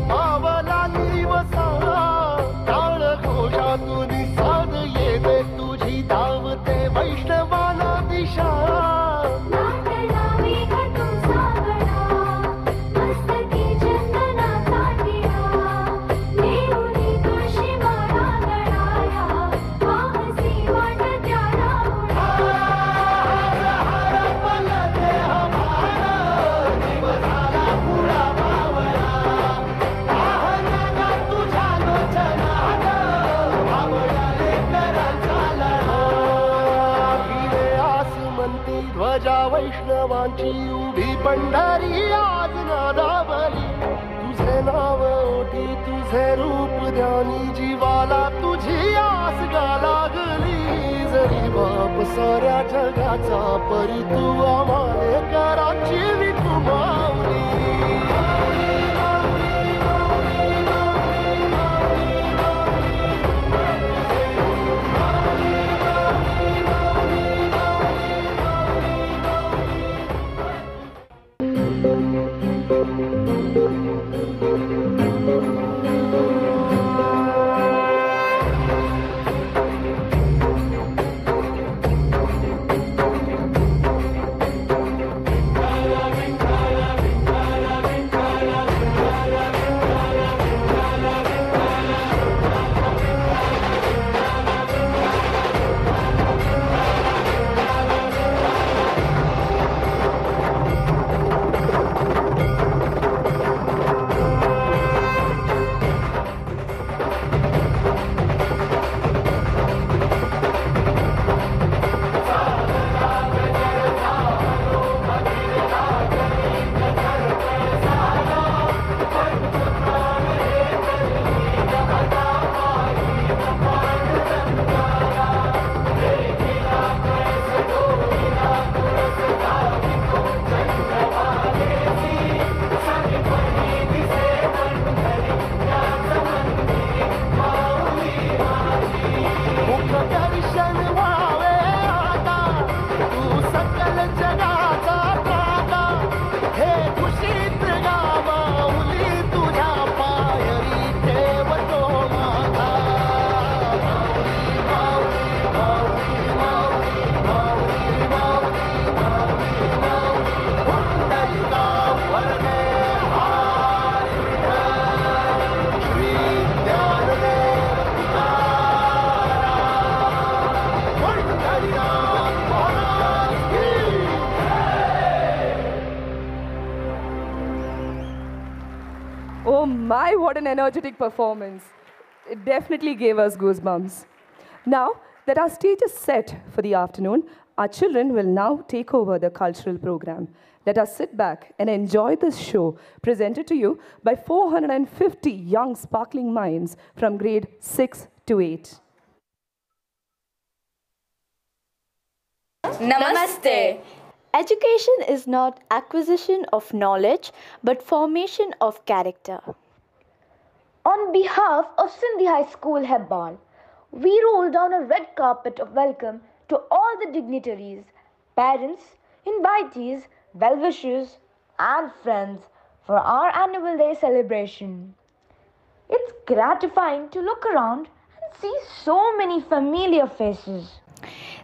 பாவ परितू आम्हा energetic performance. It definitely gave us goosebumps. Now that our stage is set for the afternoon, our children will now take over the cultural program. Let us sit back and enjoy this show presented to you by 450 young sparkling minds from grade 6 to 8. Namaste. Education is not acquisition of knowledge but formation of character. On behalf of Sindhi High School Hebbal, we roll down a red carpet of welcome to all the dignitaries, parents, invitees, well wishers, and friends for our annual day celebration. It's gratifying to look around and see so many familiar faces.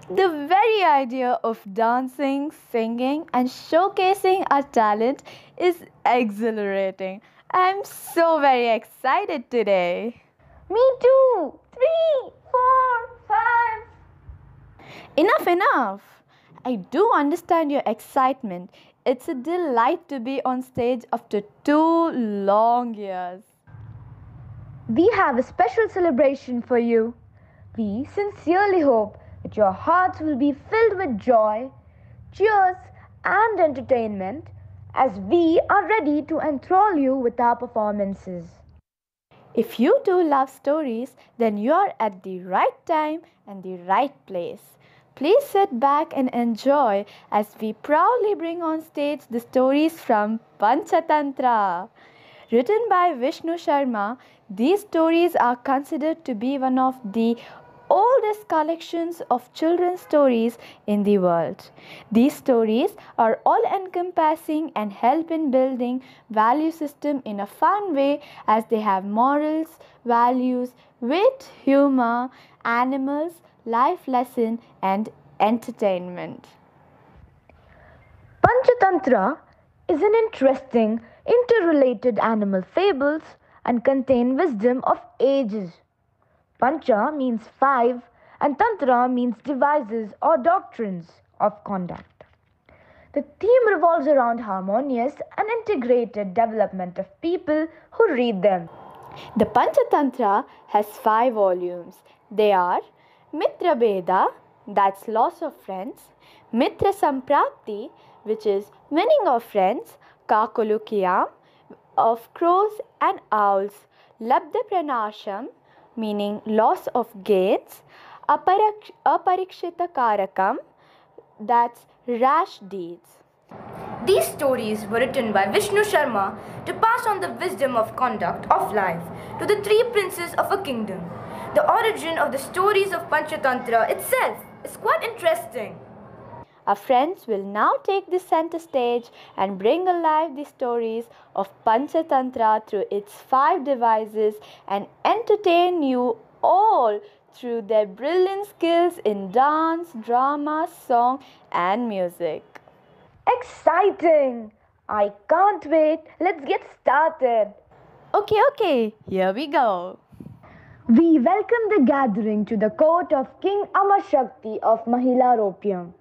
The very idea of dancing, singing, and showcasing our talent is exhilarating. I'm so very excited today. Me too! Three, four, five. Enough, enough. I do understand your excitement. It's a delight to be on stage after two long years. We have a special celebration for you. We sincerely hope that your hearts will be filled with joy, cheers, and entertainment as we are ready to enthrall you with our performances. If you too love stories, then you are at the right time and the right place. Please sit back and enjoy as we proudly bring on stage the stories from Panchatantra. Written by Vishnu Sharma, these stories are considered to be one of the oldest collections of children's stories in the world. These stories are all encompassing and help in building value system in a fun way as they have morals, values, wit, humor, animals, life lesson and entertainment. Panchatantra is an interesting, interrelated animal fables and contain wisdom of ages. Pancha means five and Tantra means devices or doctrines of conduct. The theme revolves around harmonious and integrated development of people who read them. The Panchatantra has five volumes. They are Mitra Bheda, that's loss of friends, Mitra Samprapti, which is winning of friends, Kakolukiyam, of crows and owls, Labdha Pranasham, meaning loss of gains, Aparikshita Karakam, that's rash deeds. These stories were written by Vishnu Sharma to pass on the wisdom of conduct of life to the three princes of a kingdom. The origin of the stories of Panchatantra itself is quite interesting. Our friends will now take the center stage and bring alive the stories of Panchatantra through its five devices and entertain you all through their brilliant skills in dance, drama, song, and music. Exciting! I can't wait. Let's get started. Okay, okay, here we go. We welcome the gathering to the court of King Amar Shakti of Mahilaropyam.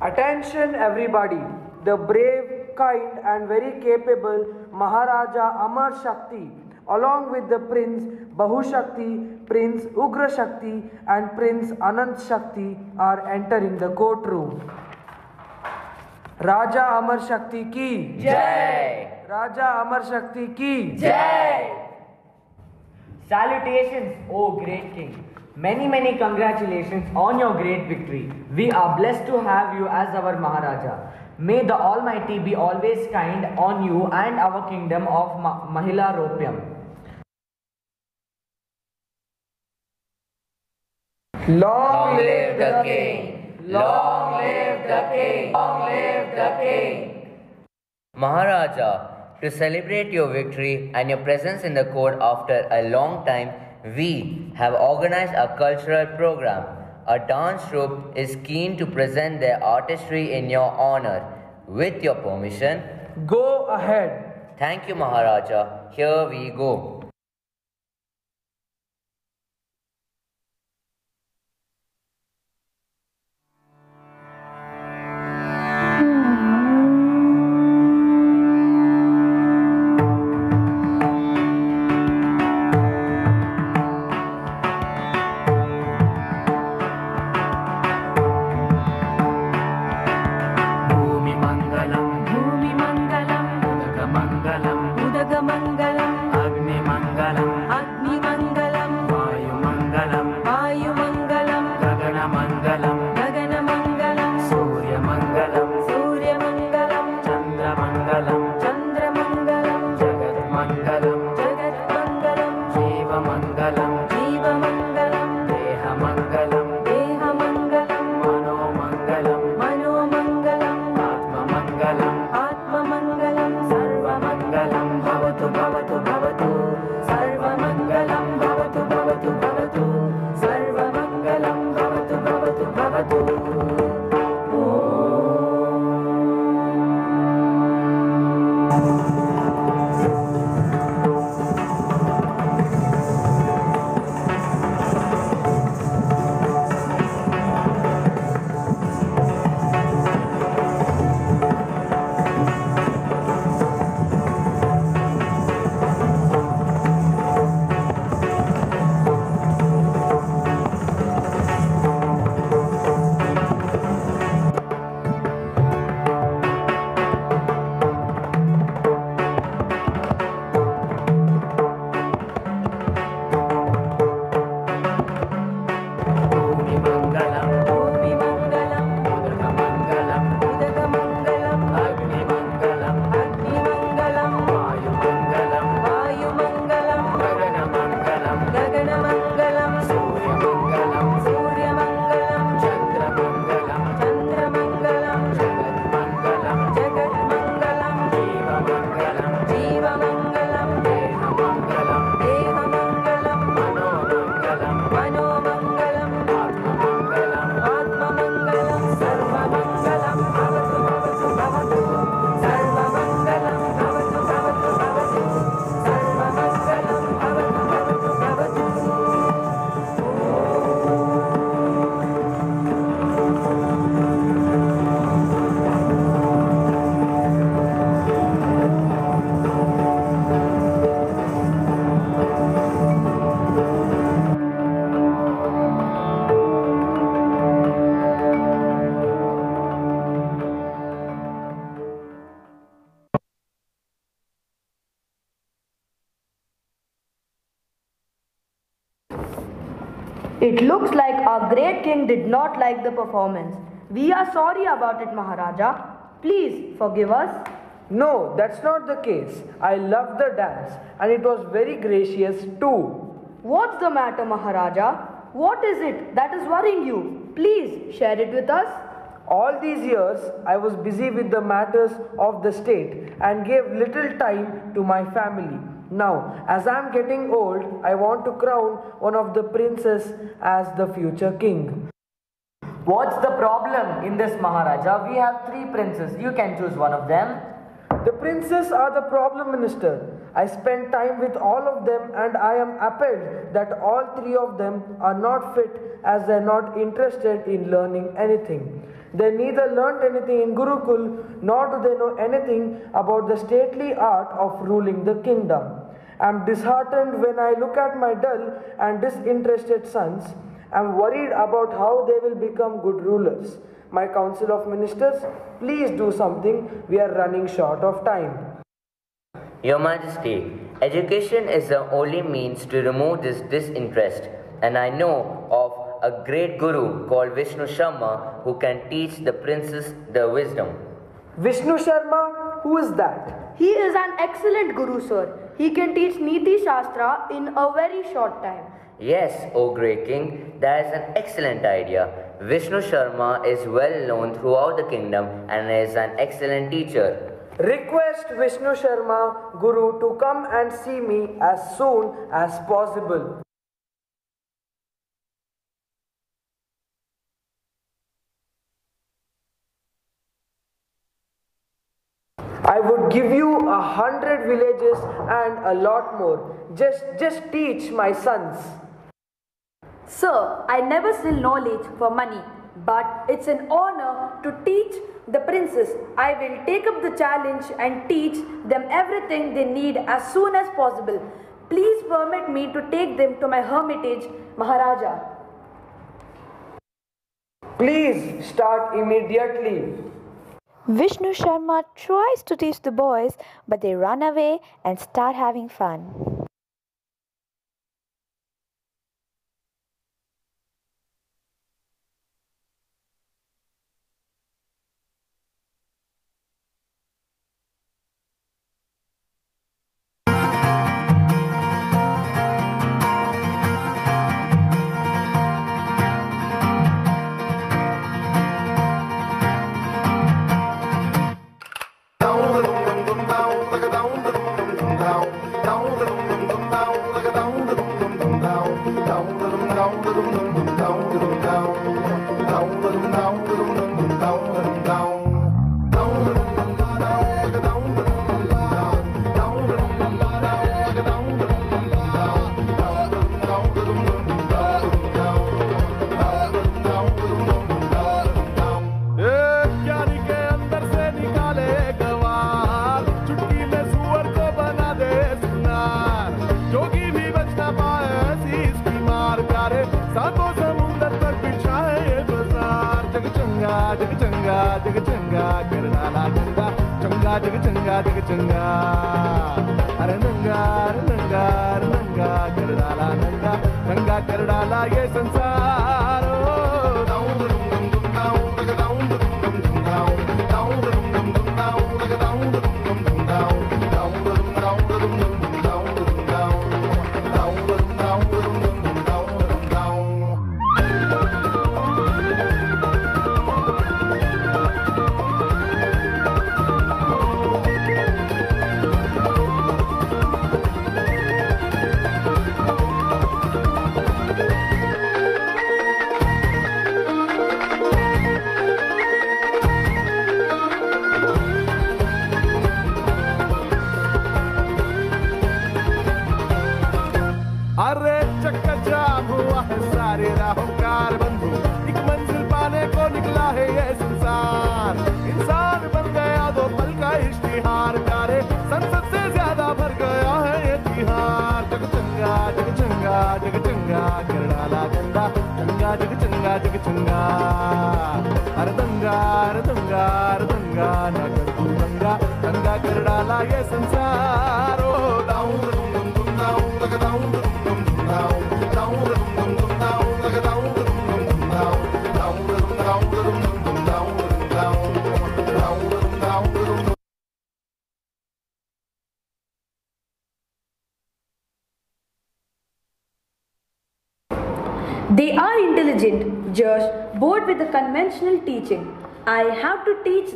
Attention everybody, the brave, kind and very capable Maharaja Amar Shakti along with the Prince Bahu Shakti, Prince Ugra Shakti and Prince Anant Shakti are entering the courtroom. Raja Amar Shakti ki Jai! Raja Amar Shakti ki Jai! Salutations, O great king. Many, many congratulations on your great victory. We are blessed to have you as our Maharaja. May the Almighty be always kind on you and our kingdom of Ma- Mahilaropyam. Long live the king! Long live the king! Long live the king! Maharaja, to celebrate your victory and your presence in the court after a long time, we have organized a cultural program. A dance troupe is keen to present their artistry in your honor. With your permission, go ahead. Thank you, Maharaja. Here we go. Great king did not like the performance. We are sorry about it, Maharaja. Please forgive us. No, that's not the case. I loved the dance and it was very gracious too. What's the matter, Maharaja? What is it that is worrying you? Please share it with us. All these years, I was busy with the matters of the state and gave little time to my family. Now, as I am getting old, I want to crown one of the princes as the future king. What's the problem in this Maharaja? We have three princes. You can choose one of them. The princes are the problem, minister. I spent time with all of them and I am appalled that all three of them are not fit as they are not interested in learning anything. They neither learnt anything in Gurukul nor do they know anything about the stately art of ruling the kingdom. I am disheartened when I look at my dull and disinterested sons. I am worried about how they will become good rulers. My Council of Ministers, please do something. We are running short of time. Your Majesty, education is the only means to remove this disinterest, and I know of a great guru called Vishnu Sharma who can teach the princes the wisdom. Vishnu Sharma, who is that? He is an excellent guru, sir. He can teach Niti Shastra in a very short time. Yes, O great king, that is an excellent idea. Vishnu Sharma is well known throughout the kingdom and is an excellent teacher. Request Vishnu Sharma, Guru, to come and see me as soon as possible. I would give you a hundred villages and a lot more. Just, just teach my sons. Sir, I never sell knowledge for money, but it's an honor to teach the princes. I will take up the challenge and teach them everything they need as soon as possible. Please permit me to take them to my hermitage, Maharaja. Please start immediately. Vishnu Sharma tries to teach the boys, but they run away and start having fun.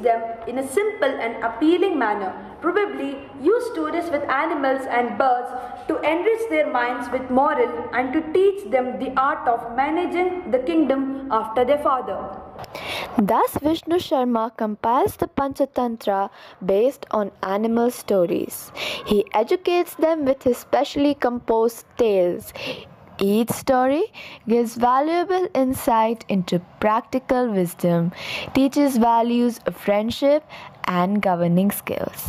Them in a simple and appealing manner. Probably use stories with animals and birds to enrich their minds with moral and to teach them the art of managing the kingdom after their father. Thus, Vishnu Sharma compiles the Panchatantra based on animal stories. He educates them with his specially composed tales. Each story gives valuable insight into practical wisdom, teaches values of friendship and governing skills.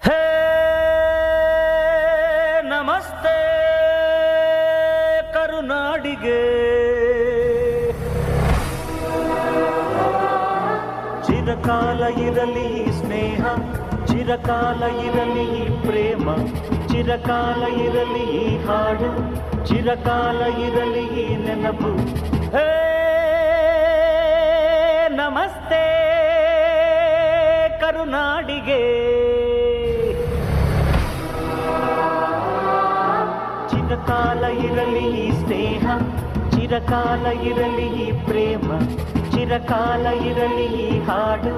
ಹೇ ನಮಸ್ತೆ ಕರುನಾಡಿಗೆ ಚಿರಕಾಲ ಇರಲಿ ಈ ಸ್ನೇಹ ಚಿರಕಾಲ ಇರಲಿ ಈ ಪ್ರೇಮ, ಚಿರಕಾಲ ಇರಲಿ ಈ ಹಾಡು, ಚಿರಕಾಲ ಇರಲಿ ಈ ನೆನಪು. ಹೇ, ನಮಸ್ತೆ ಕರುನಾಡಿಗೆ. ಚಿರಕಾಲ ಇರಲಿ ಈ ಸ್ನೇಹ, ಚಿರಕಾಲ ಇರಲಿ ಈ ಪ್ರೇಮ, ಚಿರಕಾಲ ಇರಲಿ ಈ ಹಾಡು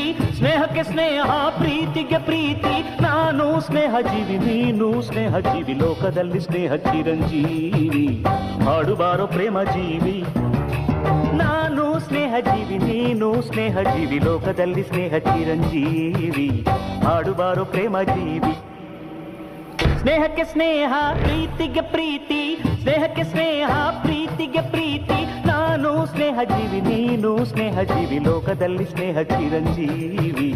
ಸ್ನೇಹಕ್ಕೆ ಸ್ನೇಹ ಪ್ರೀತಿಗೆ ಪ್ರೀತಿ ನಾನು ಸ್ನೇಹ ಜೀವಿ ನೀನು ಸ್ನೇಹ ಜೀವಿ ಲೋಕದಲ್ಲಿ ಸ್ನೇಹ ಚಿರಂಜೀವಿ ಹಾಡುಬಾರೋ ಪ್ರೇಮ ಜೀವಿ ನಾನು ಸ್ನೇಹ ಜೀವಿ ನೀನು ಸ್ನೇಹ ಜೀವಿ ಲೋಕದಲ್ಲಿ ಸ್ನೇಹ ಚಿರಂಜೀವಿ ಹಾಡುಬಾರೋ ಪ್ರೇಮ ಜೀವಿ ಸ್ನೇಹಕ್ಕೆ ಸ್ನೇಹ ಪ್ರೀತಿಗೆ ಪ್ರೀತಿ ಸ್ನೇಹಕ್ಕೆ ಸ್ನೇಹ ಪ್ರೀತಿಗೆ ಪ್ರೀತಿ ನಾನು ಸ್ನೇಹ ಜೀವಿ ನೀನು ಸ್ನೇಹ ಜೀವಿ ಲೋಕದಲ್ಲಿ ಸ್ನೇಹ ಚಿರಂಜೀವಿ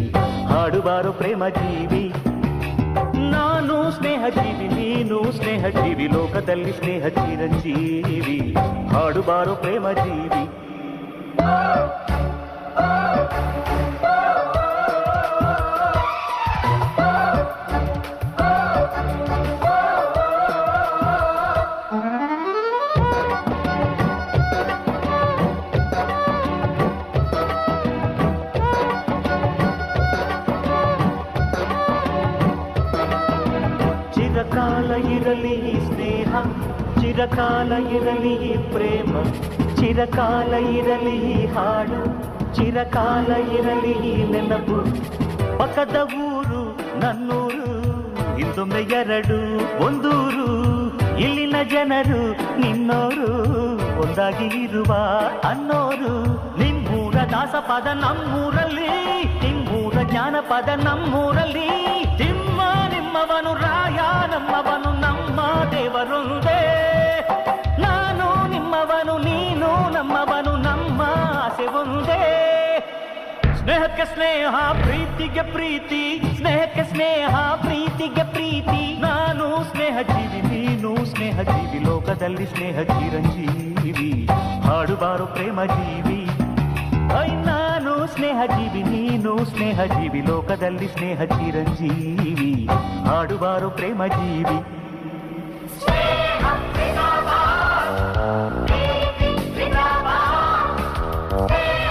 ಹಾಡುಬಾರೋ ಪ್ರೇಮ ಜೀವಿ ನಾನು ಸ್ನೇಹ ಜೀವಿ ನೀನು ಸ್ನೇಹ ಜೀವಿ ಲೋಕದಲ್ಲಿ ಸ್ನೇಹ ಚಿರಂಜೀವಿ ಹಾಡುಬಾರೋ ಪ್ರೇಮ ಜೀವಿ ಇರಲಿ ಸ್ನೇಹ, ಚಿರಕಾಲ ಇರಲಿ ಪ್ರೇಮ, ಚಿರಕಾಲ ಇರಲಿ ಹಾಡು, ಚಿರಕಾಲ ಇರಲಿ ನೆನಪು. ಪಕ್ಕದ ಊರು, ನನ್ನೂರು ಇಂದೊಮ್ಮೆ ಎರಡು, ಒಂದೂರು. ಇಲ್ಲಿನ ಜನರು ನಿನ್ನೋರು, ಒಂದಾಗಿ ಇರುವ ಅನ್ನೋರು. ನಿಮ್ಮೂರ ದಾಸಪದ ನಮ್ಮೂರಲ್ಲಿ, ನಿಮ್ಮೂರ ಜ್ಞಾನಪದ ನಮ್ಮೂರಲ್ಲಿ. ತಿಮ್ಮ ನಿಮ್ಮವನು ರಾಯ, ನಮ್ಮವನು ನಮ್ಮ ದೇವರೊಂದೇ ನಾನು ನಿಮ್ಮವನು ನೀನು ನಮ್ಮವನು ನಮ್ಮ ಆಸೆ ಒಂದೇ ಸ್ನೇಹಕ್ಕೆ ಸ್ನೇಹ ಪ್ರೀತಿಗೆ ಪ್ರೀತಿ ಸ್ನೇಹಕ್ಕೆ ಸ್ನೇಹ ಪ್ರೀತಿಗೆ ಪ್ರೀತಿ ನಾನು ಸ್ನೇಹ ಜೀವಿ ನೀನು ಸ್ನೇಹ ಜೀವಿ ಲೋಕದಲ್ಲಿ ಸ್ನೇಹ ಚಿರಂಜೀವಿ ಹಾಡುಬಾರು ಪ್ರೇಮ ಜೀವಿ ಐ ನಾನು ಸ್ನೇಹ ಜೀವಿ ನೀನು ಸ್ನೇಹ ಜೀವಿ ಲೋಕದಲ್ಲಿ ಸ್ನೇಹ ಚಿರಂಜೀವಿ ಹಾಡುಬಾರು ಪ್ರೇಮ ಜೀವಿ Hey!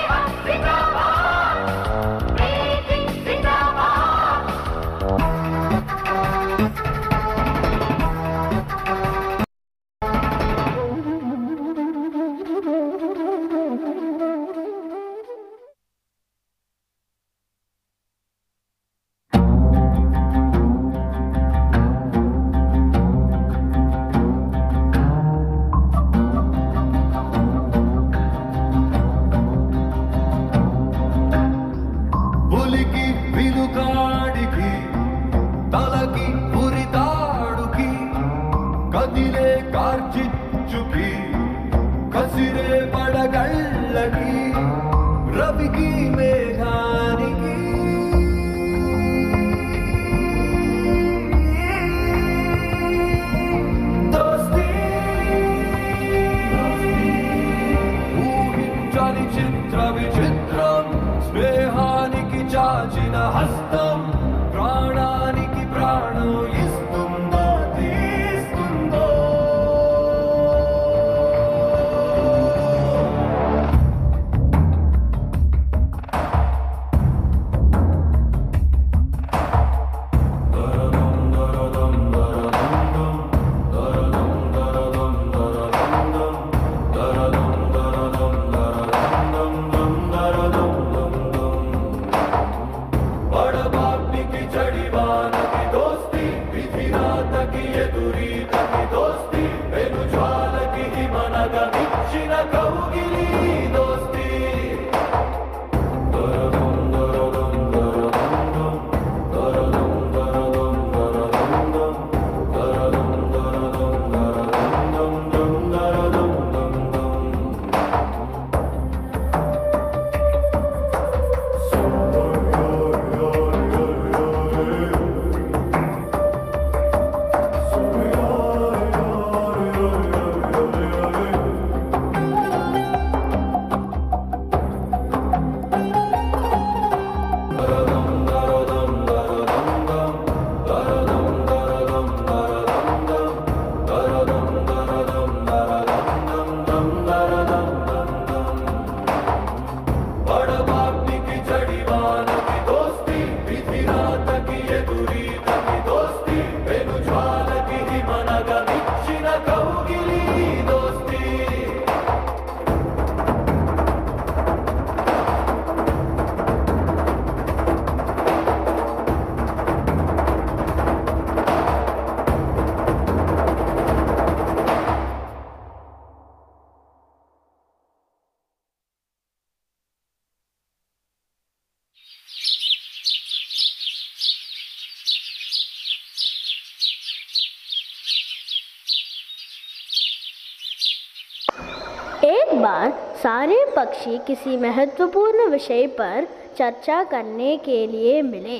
पक्षी किसी महत्वपूर्ण विषय पर चर्चा करने के लिए मिले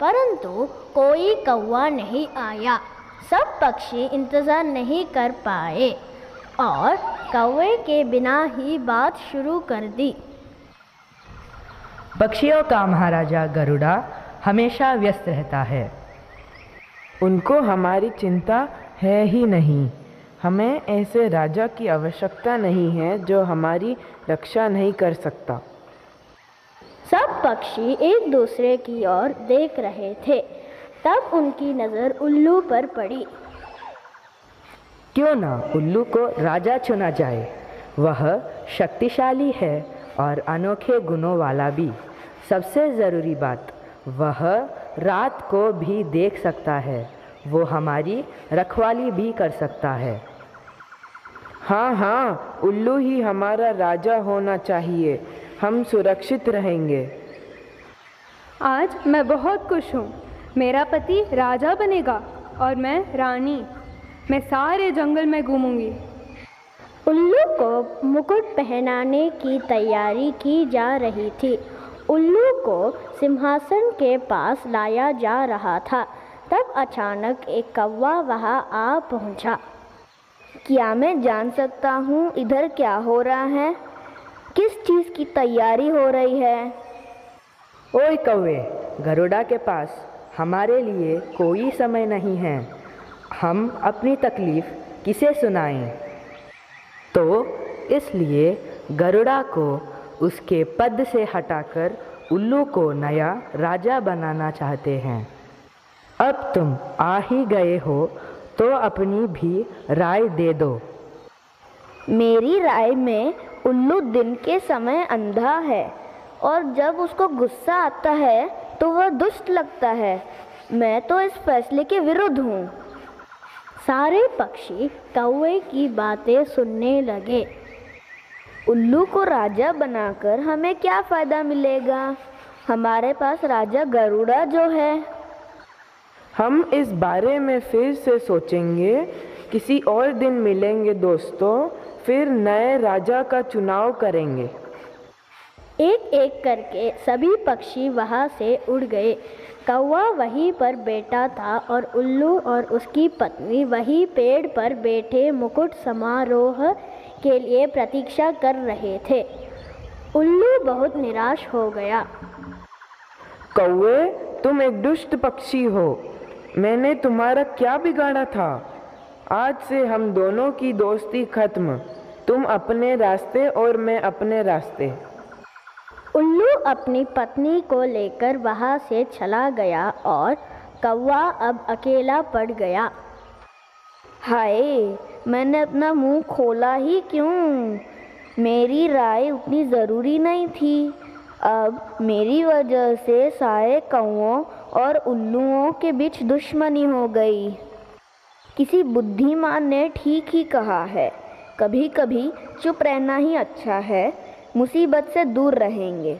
परंतु कोई कौवा नहीं आया। सब पक्षी इंतज़ार नहीं कर पाए और कौवे के बिना ही बात शुरू कर दी। पक्षियों का महाराजा गरुड़ा हमेशा व्यस्त रहता है। उनको हमारी चिंता है ही नहीं। हमें ऐसे राजा की आवश्यकता नहीं है जो हमारी रक्षा नहीं कर सकता। सब पक्षी एक दूसरे की ओर देख रहे थे। तब उनकी नज़र उल्लू पर पड़ी। क्यों ना उल्लू को राजा चुना जाए? वह शक्तिशाली है और अनोखे गुणों वाला भी। सबसे ज़रूरी बात वह रात को भी देख सकता है। वो हमारी रखवाली भी कर सकता है। हाँ हाँ उल्लू ही हमारा राजा होना चाहिए। हम सुरक्षित रहेंगे। आज मैं बहुत खुश हूँ। मेरा पति राजा बनेगा और मैं रानी। मैं सारे जंगल में घूमूँगी। उल्लू को मुकुट पहनाने की तैयारी की जा रही थी। उल्लू को सिंहासन के पास लाया जा रहा था। तब अचानक एक कौवा वहाँ आ पहुँचा। क्या मैं जान सकता हूँ इधर क्या हो रहा है? किस चीज़ की तैयारी हो रही है? ओए कौवे, गरुड़ा के पास हमारे लिए कोई समय नहीं है। हम अपनी तकलीफ़ किसे सुनाएँ? तो इसलिए गरुड़ा को उसके पद से हटाकर उल्लू को नया राजा बनाना चाहते हैं। अब तुम आ ही गए हो तो अपनी भी राय दे दो। मेरी राय में उल्लू दिन के समय अंधा है और जब उसको गुस्सा आता है तो वह दुष्ट लगता है। मैं तो इस फैसले के विरुद्ध हूँ। सारे पक्षी कौवे की बातें सुनने लगे। उल्लू को राजा बनाकर हमें क्या फ़ायदा मिलेगा? हमारे पास राजा गरुड़ा जो है। हम इस बारे में फिर से सोचेंगे किसी और दिन मिलेंगे दोस्तों फिर नए राजा का चुनाव करेंगे। एक एक करके सभी पक्षी वहाँ से उड़ गए। कौवा वहीं पर बैठा था और उल्लू और उसकी पत्नी वहीं पेड़ पर बैठे मुकुट समारोह के लिए प्रतीक्षा कर रहे थे। उल्लू बहुत निराश हो गया। कौवे तुम एक दुष्ट पक्षी हो। मैंने तुम्हारा क्या बिगाड़ा था? आज से हम दोनों की दोस्ती खत्म। तुम अपने रास्ते और मैं अपने रास्ते। उल्लू अपनी पत्नी को लेकर वहाँ से चला गया और कौवा अब अकेला पड़ गया। हाय, मैंने अपना मुँह खोला ही क्यों? मेरी राय उतनी ज़रूरी नहीं थी। अब मेरी वजह से सारे कौओं और उल्लुओं के बीच दुश्मनी हो गई। किसी बुद्धिमान ने ठीक ही कहा है कभी कभी चुप रहना ही अच्छा है, मुसीबत से दूर रहेंगे।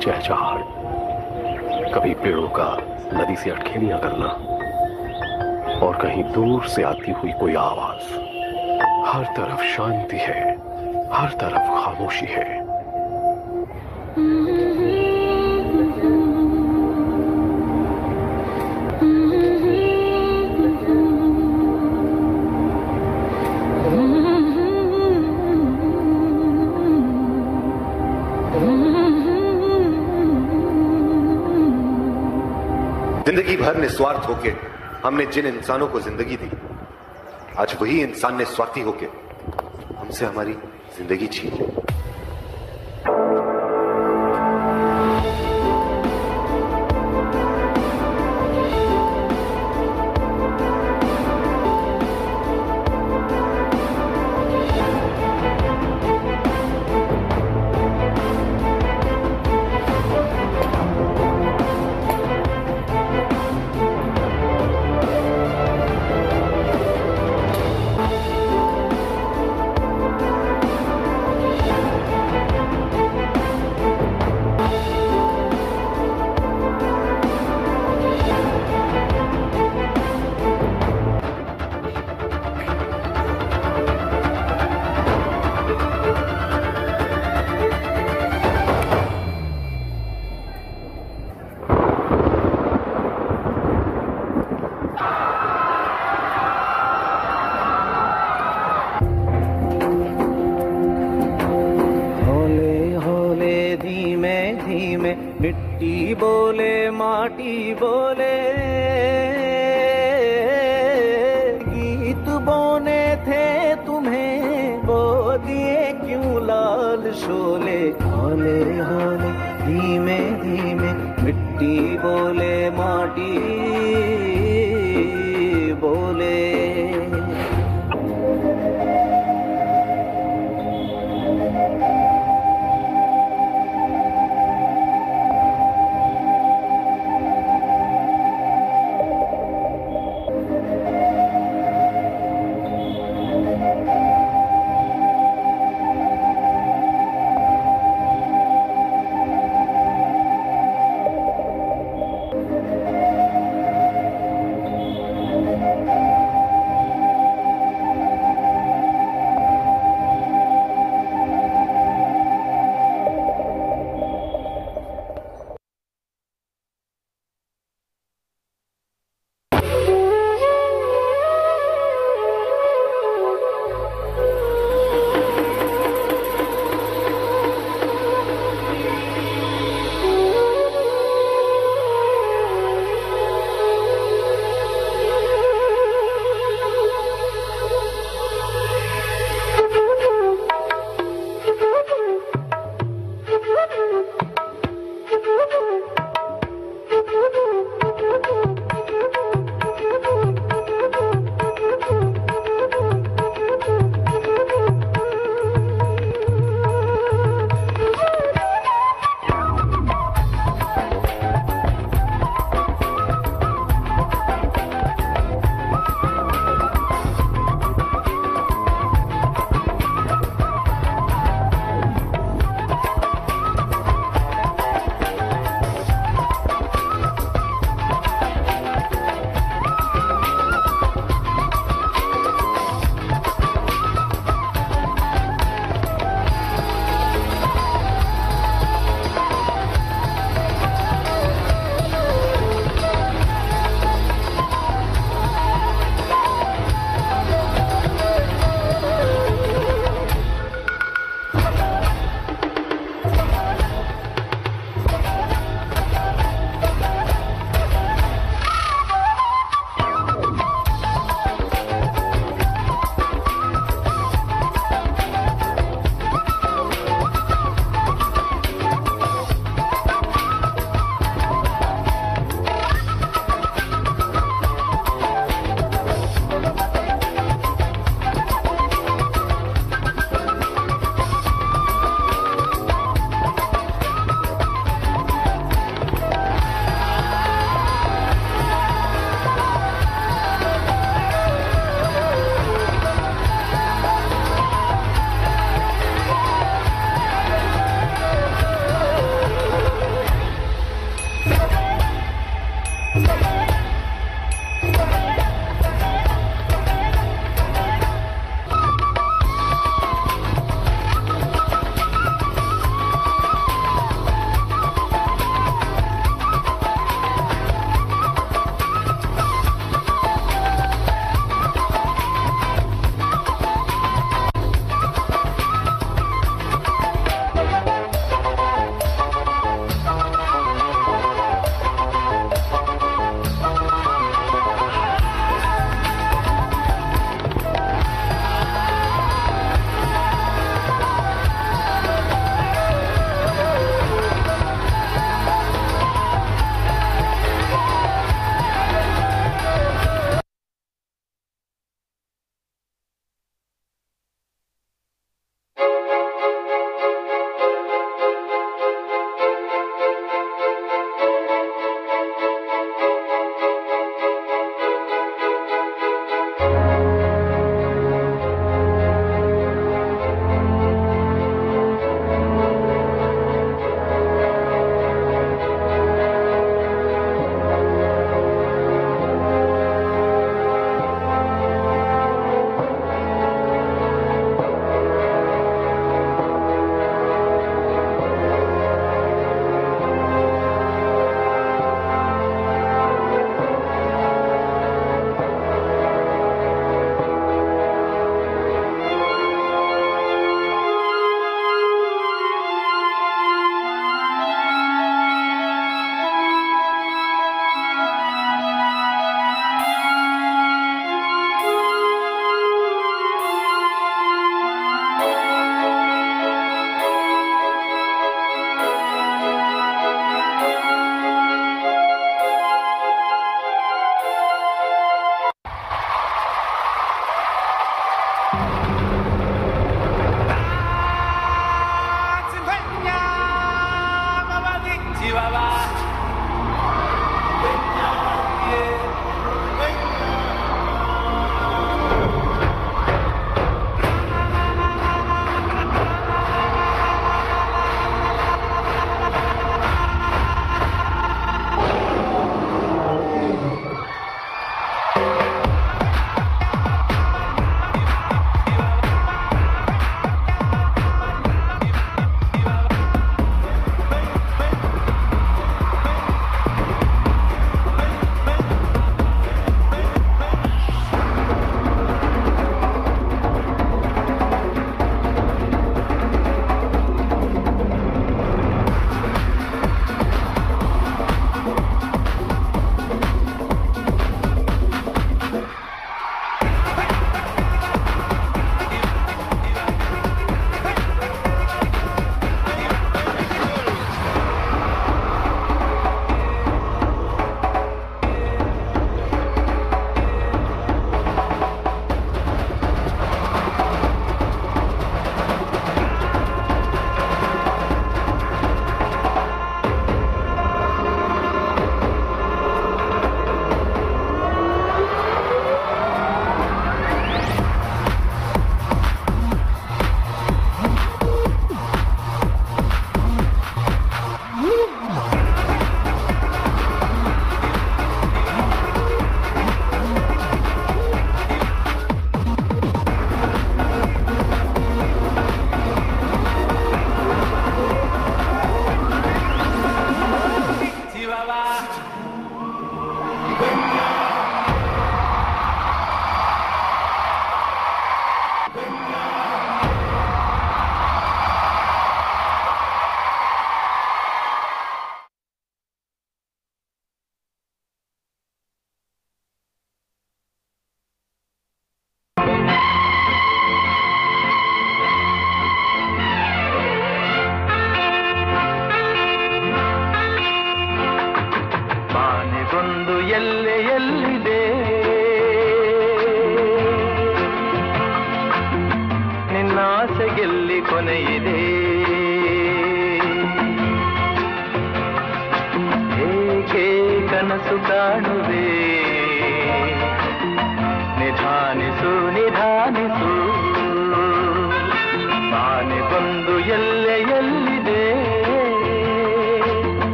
चहचहाहट। कभी पेड़ों का नदी से अटखेलियाँ करना और कहीं दूर से आती हुई कोई आवाज़। हर तरफ़ शांति है, हर तरफ़ खामोशी है। भर निस्वार्थ होके हमने जिन इंसानों को ज़िंदगी दी, आज वही इंसान ने स्वार्थी होके हमसे हमारी ज़िंदगी छीन ली।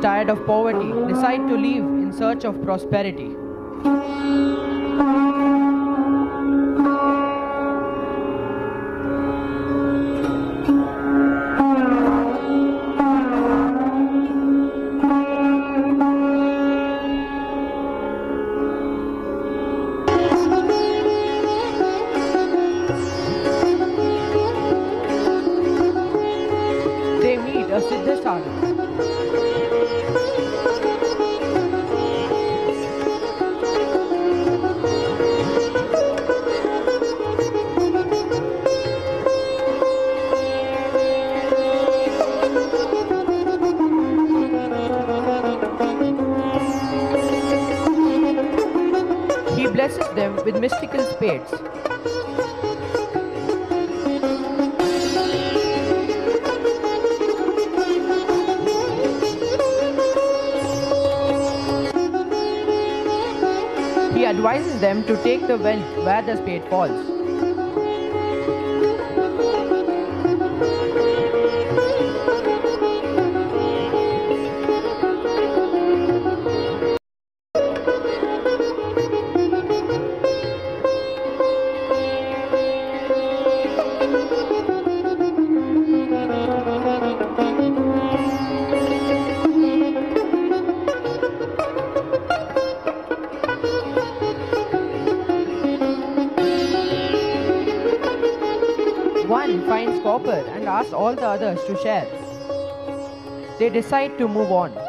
Tired of poverty decide to leave in search of prosperity. Wealth where the spade falls. Others to share. They decide to move on.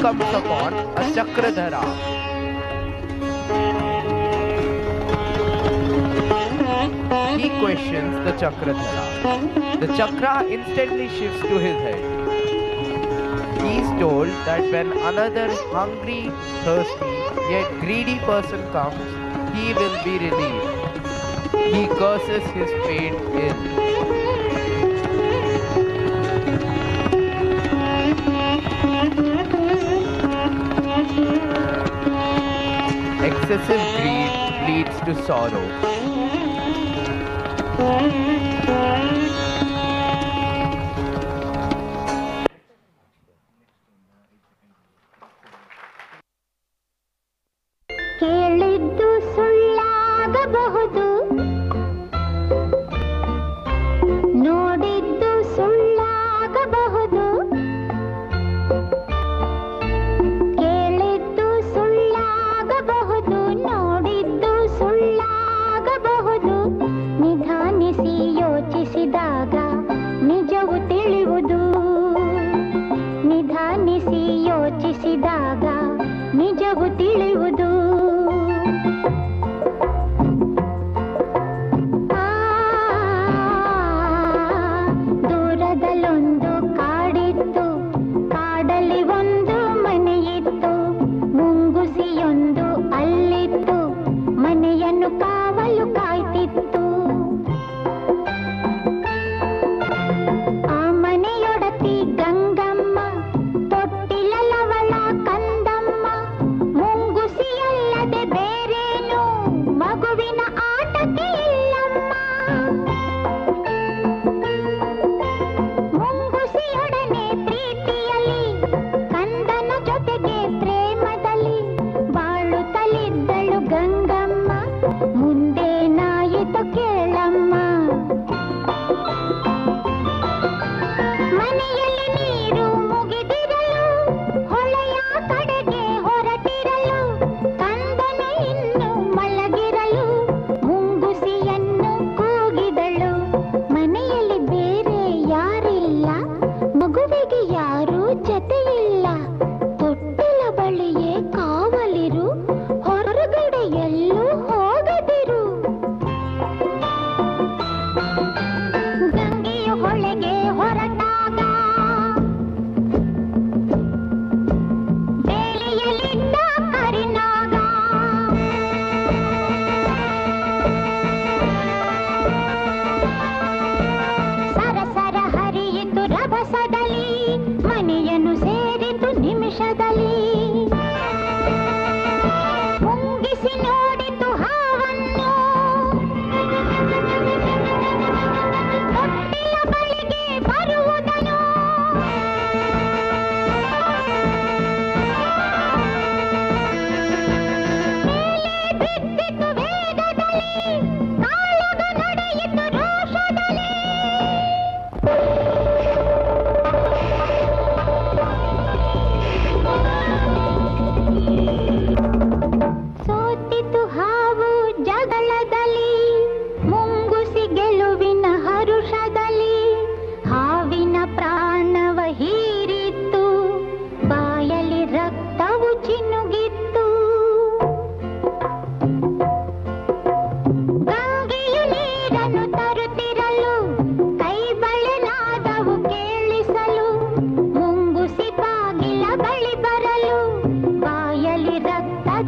Upon a Chakradhara. He questions the Chakradhara. The chakra instantly shifts to his head. He is told that when another hungry, thirsty, yet greedy person comes, he will be relieved. He curses his fate ill. Excessive greed leads to sorrow.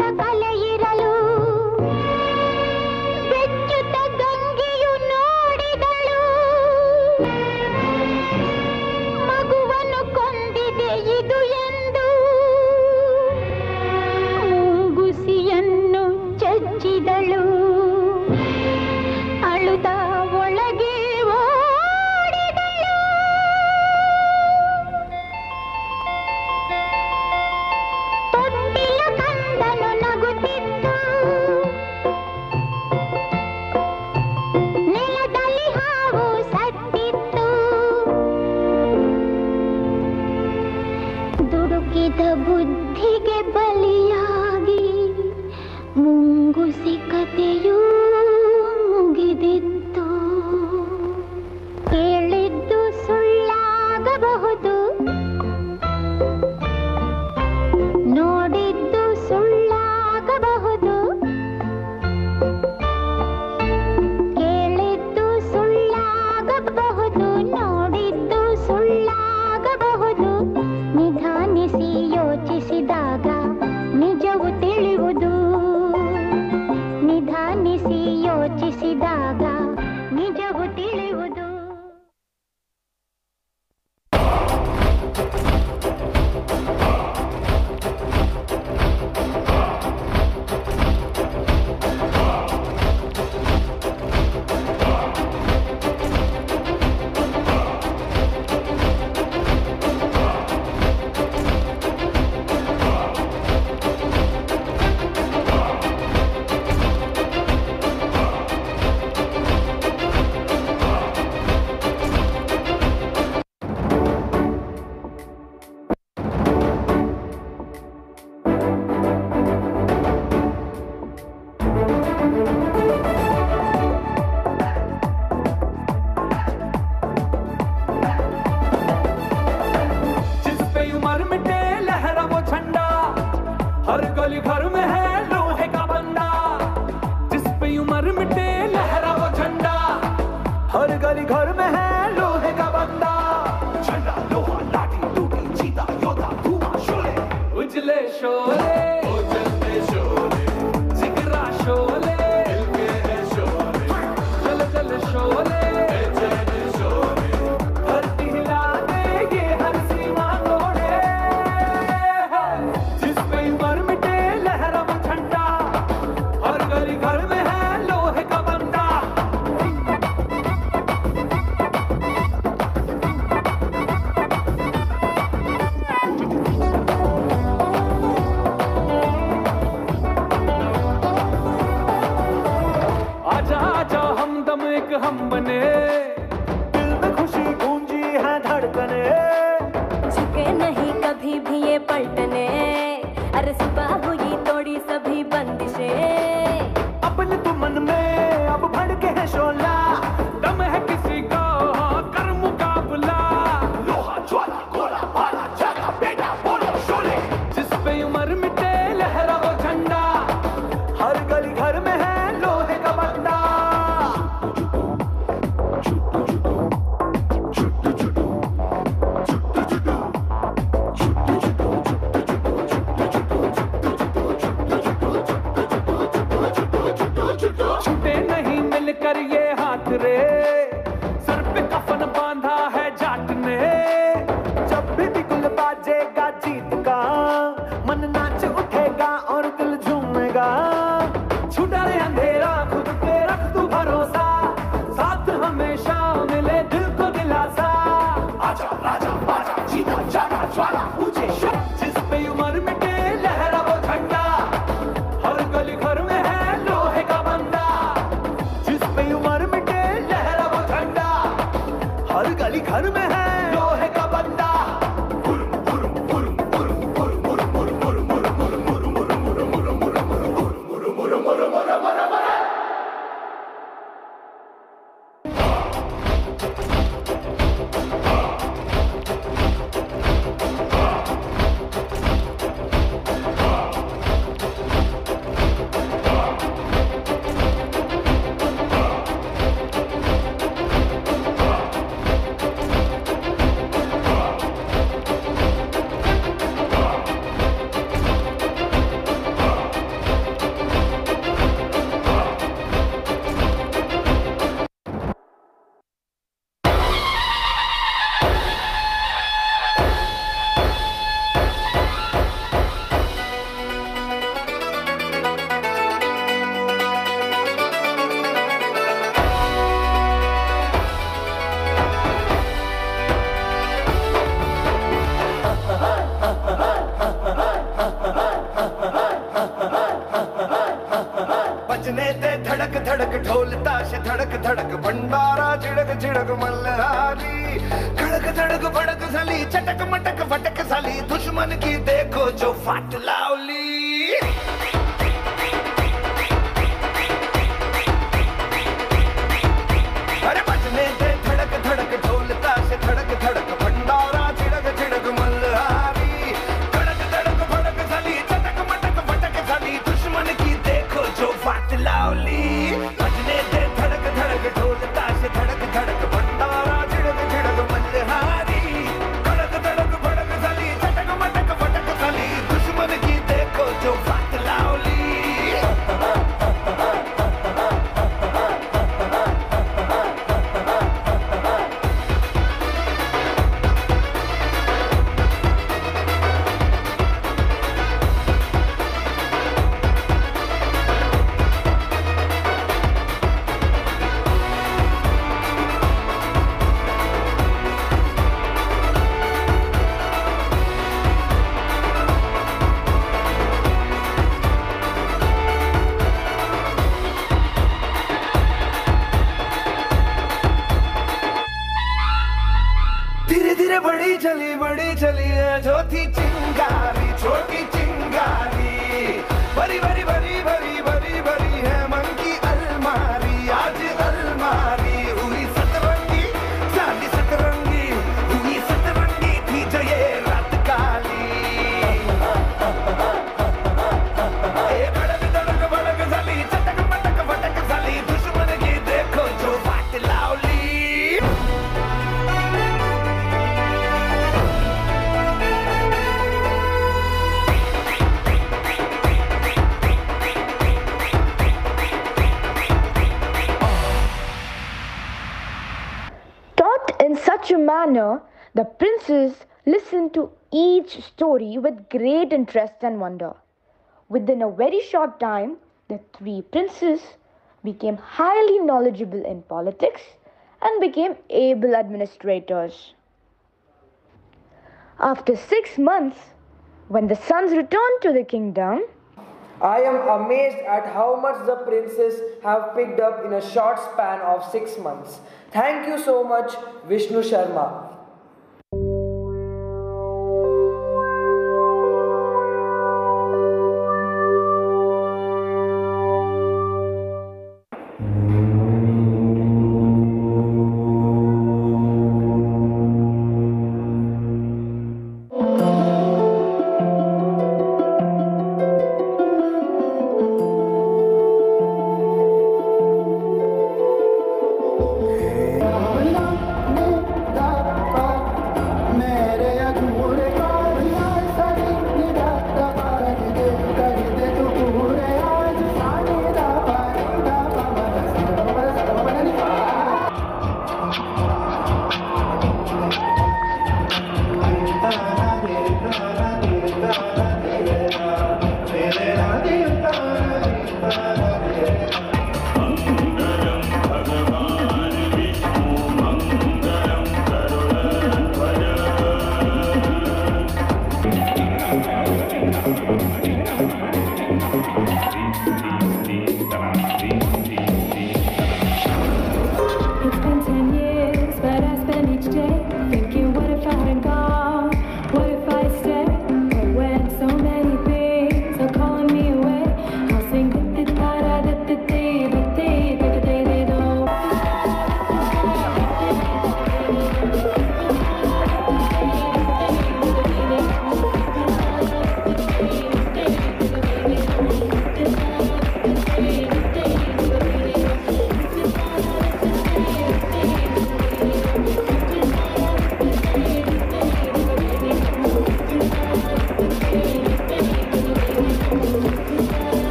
பாட झिड़क मल्लारी खड़क धड़क भड़क सली, चटक मटक फटक सली। दुश्मन की देखो जो फाटला। The princes listened to each story with great interest and wonder. Within a very short time, the three princes became highly knowledgeable in politics and became able administrators. After six months, when the sons returned to the kingdom, I am amazed at how much the princes have picked up in a short span of six months. Thank you so much, Vishnu Sharma.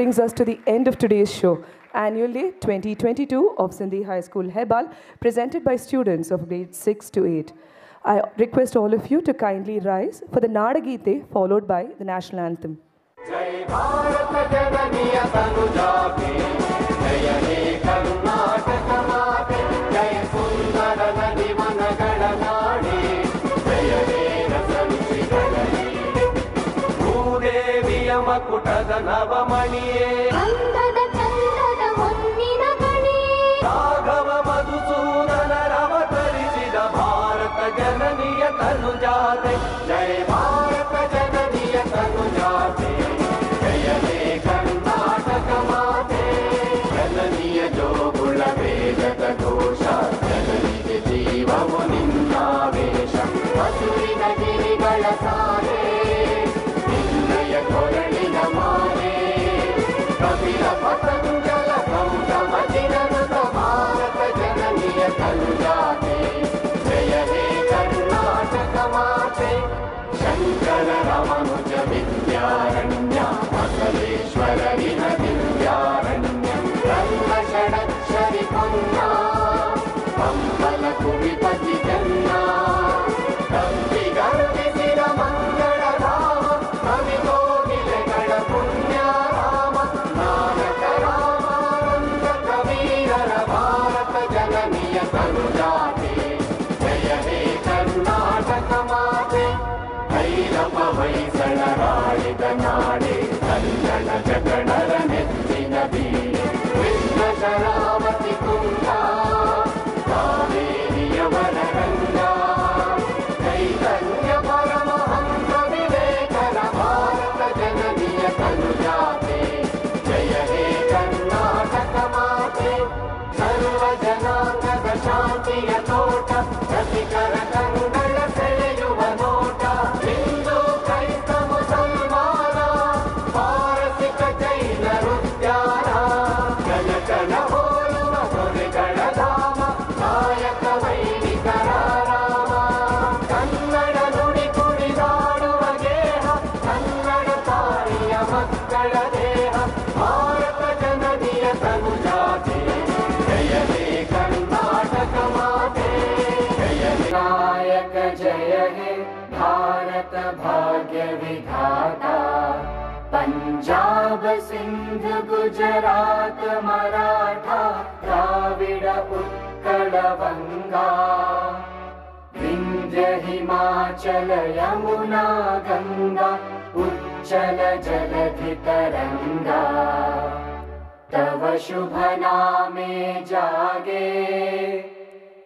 brings us to the end of today's show. Annually 2022 of Sindhi High School, Hebbal, presented by students of grade 6 to 8. I request all of you to kindly rise for the Nadagite followed by the national anthem. Jai Bharat, நவமணியே रण्यम्श्वर दि व्यारण्यं क्रह्म षडक्षरिपु्याम्बलुरित ನಾಡೆ ಕನ್ನಡ ಜಗಣರ ನೆಚ್ಚಿನ ಬೀಡೆ ಕೃಷ್ಣ ಶರಾವತಿ ತುಂಗ ಕಾವೇರಿಯವರ ರಂಗ ಚೈತನ್ಯ ಪರಮಹಂಸ ವಿವೇಕರ ಭಾರತ ಜನನಿಯ ತನುಜಾತೆ ಜಯ ಹೇ ಕರ್ನಾಟಕ ಮಾತೆ ಸರ್ವ ಜನಾಂಗದ ಶಾಂತಿಯ ತೋಟ ರಸಿಕರ ಕಂಗಳ सिन्ध गुजरात मराठा द्राविड उत्कल वङ्गा विन्ध्य हिमाचल यमुना गङ्गा उच्चल जलधि तरङ्गा तव शुभ नामे जागे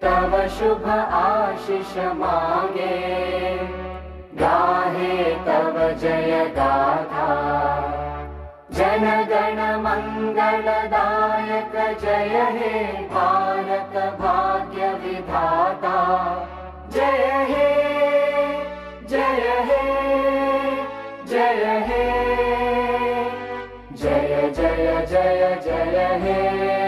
तव शुभ आशिष मागे। गाहे तव जय गाथा जन गण मङ्गलदायक जय हे भारत भाग्य विधाता। जय हे जय हे जय हे जय जय जय जय हे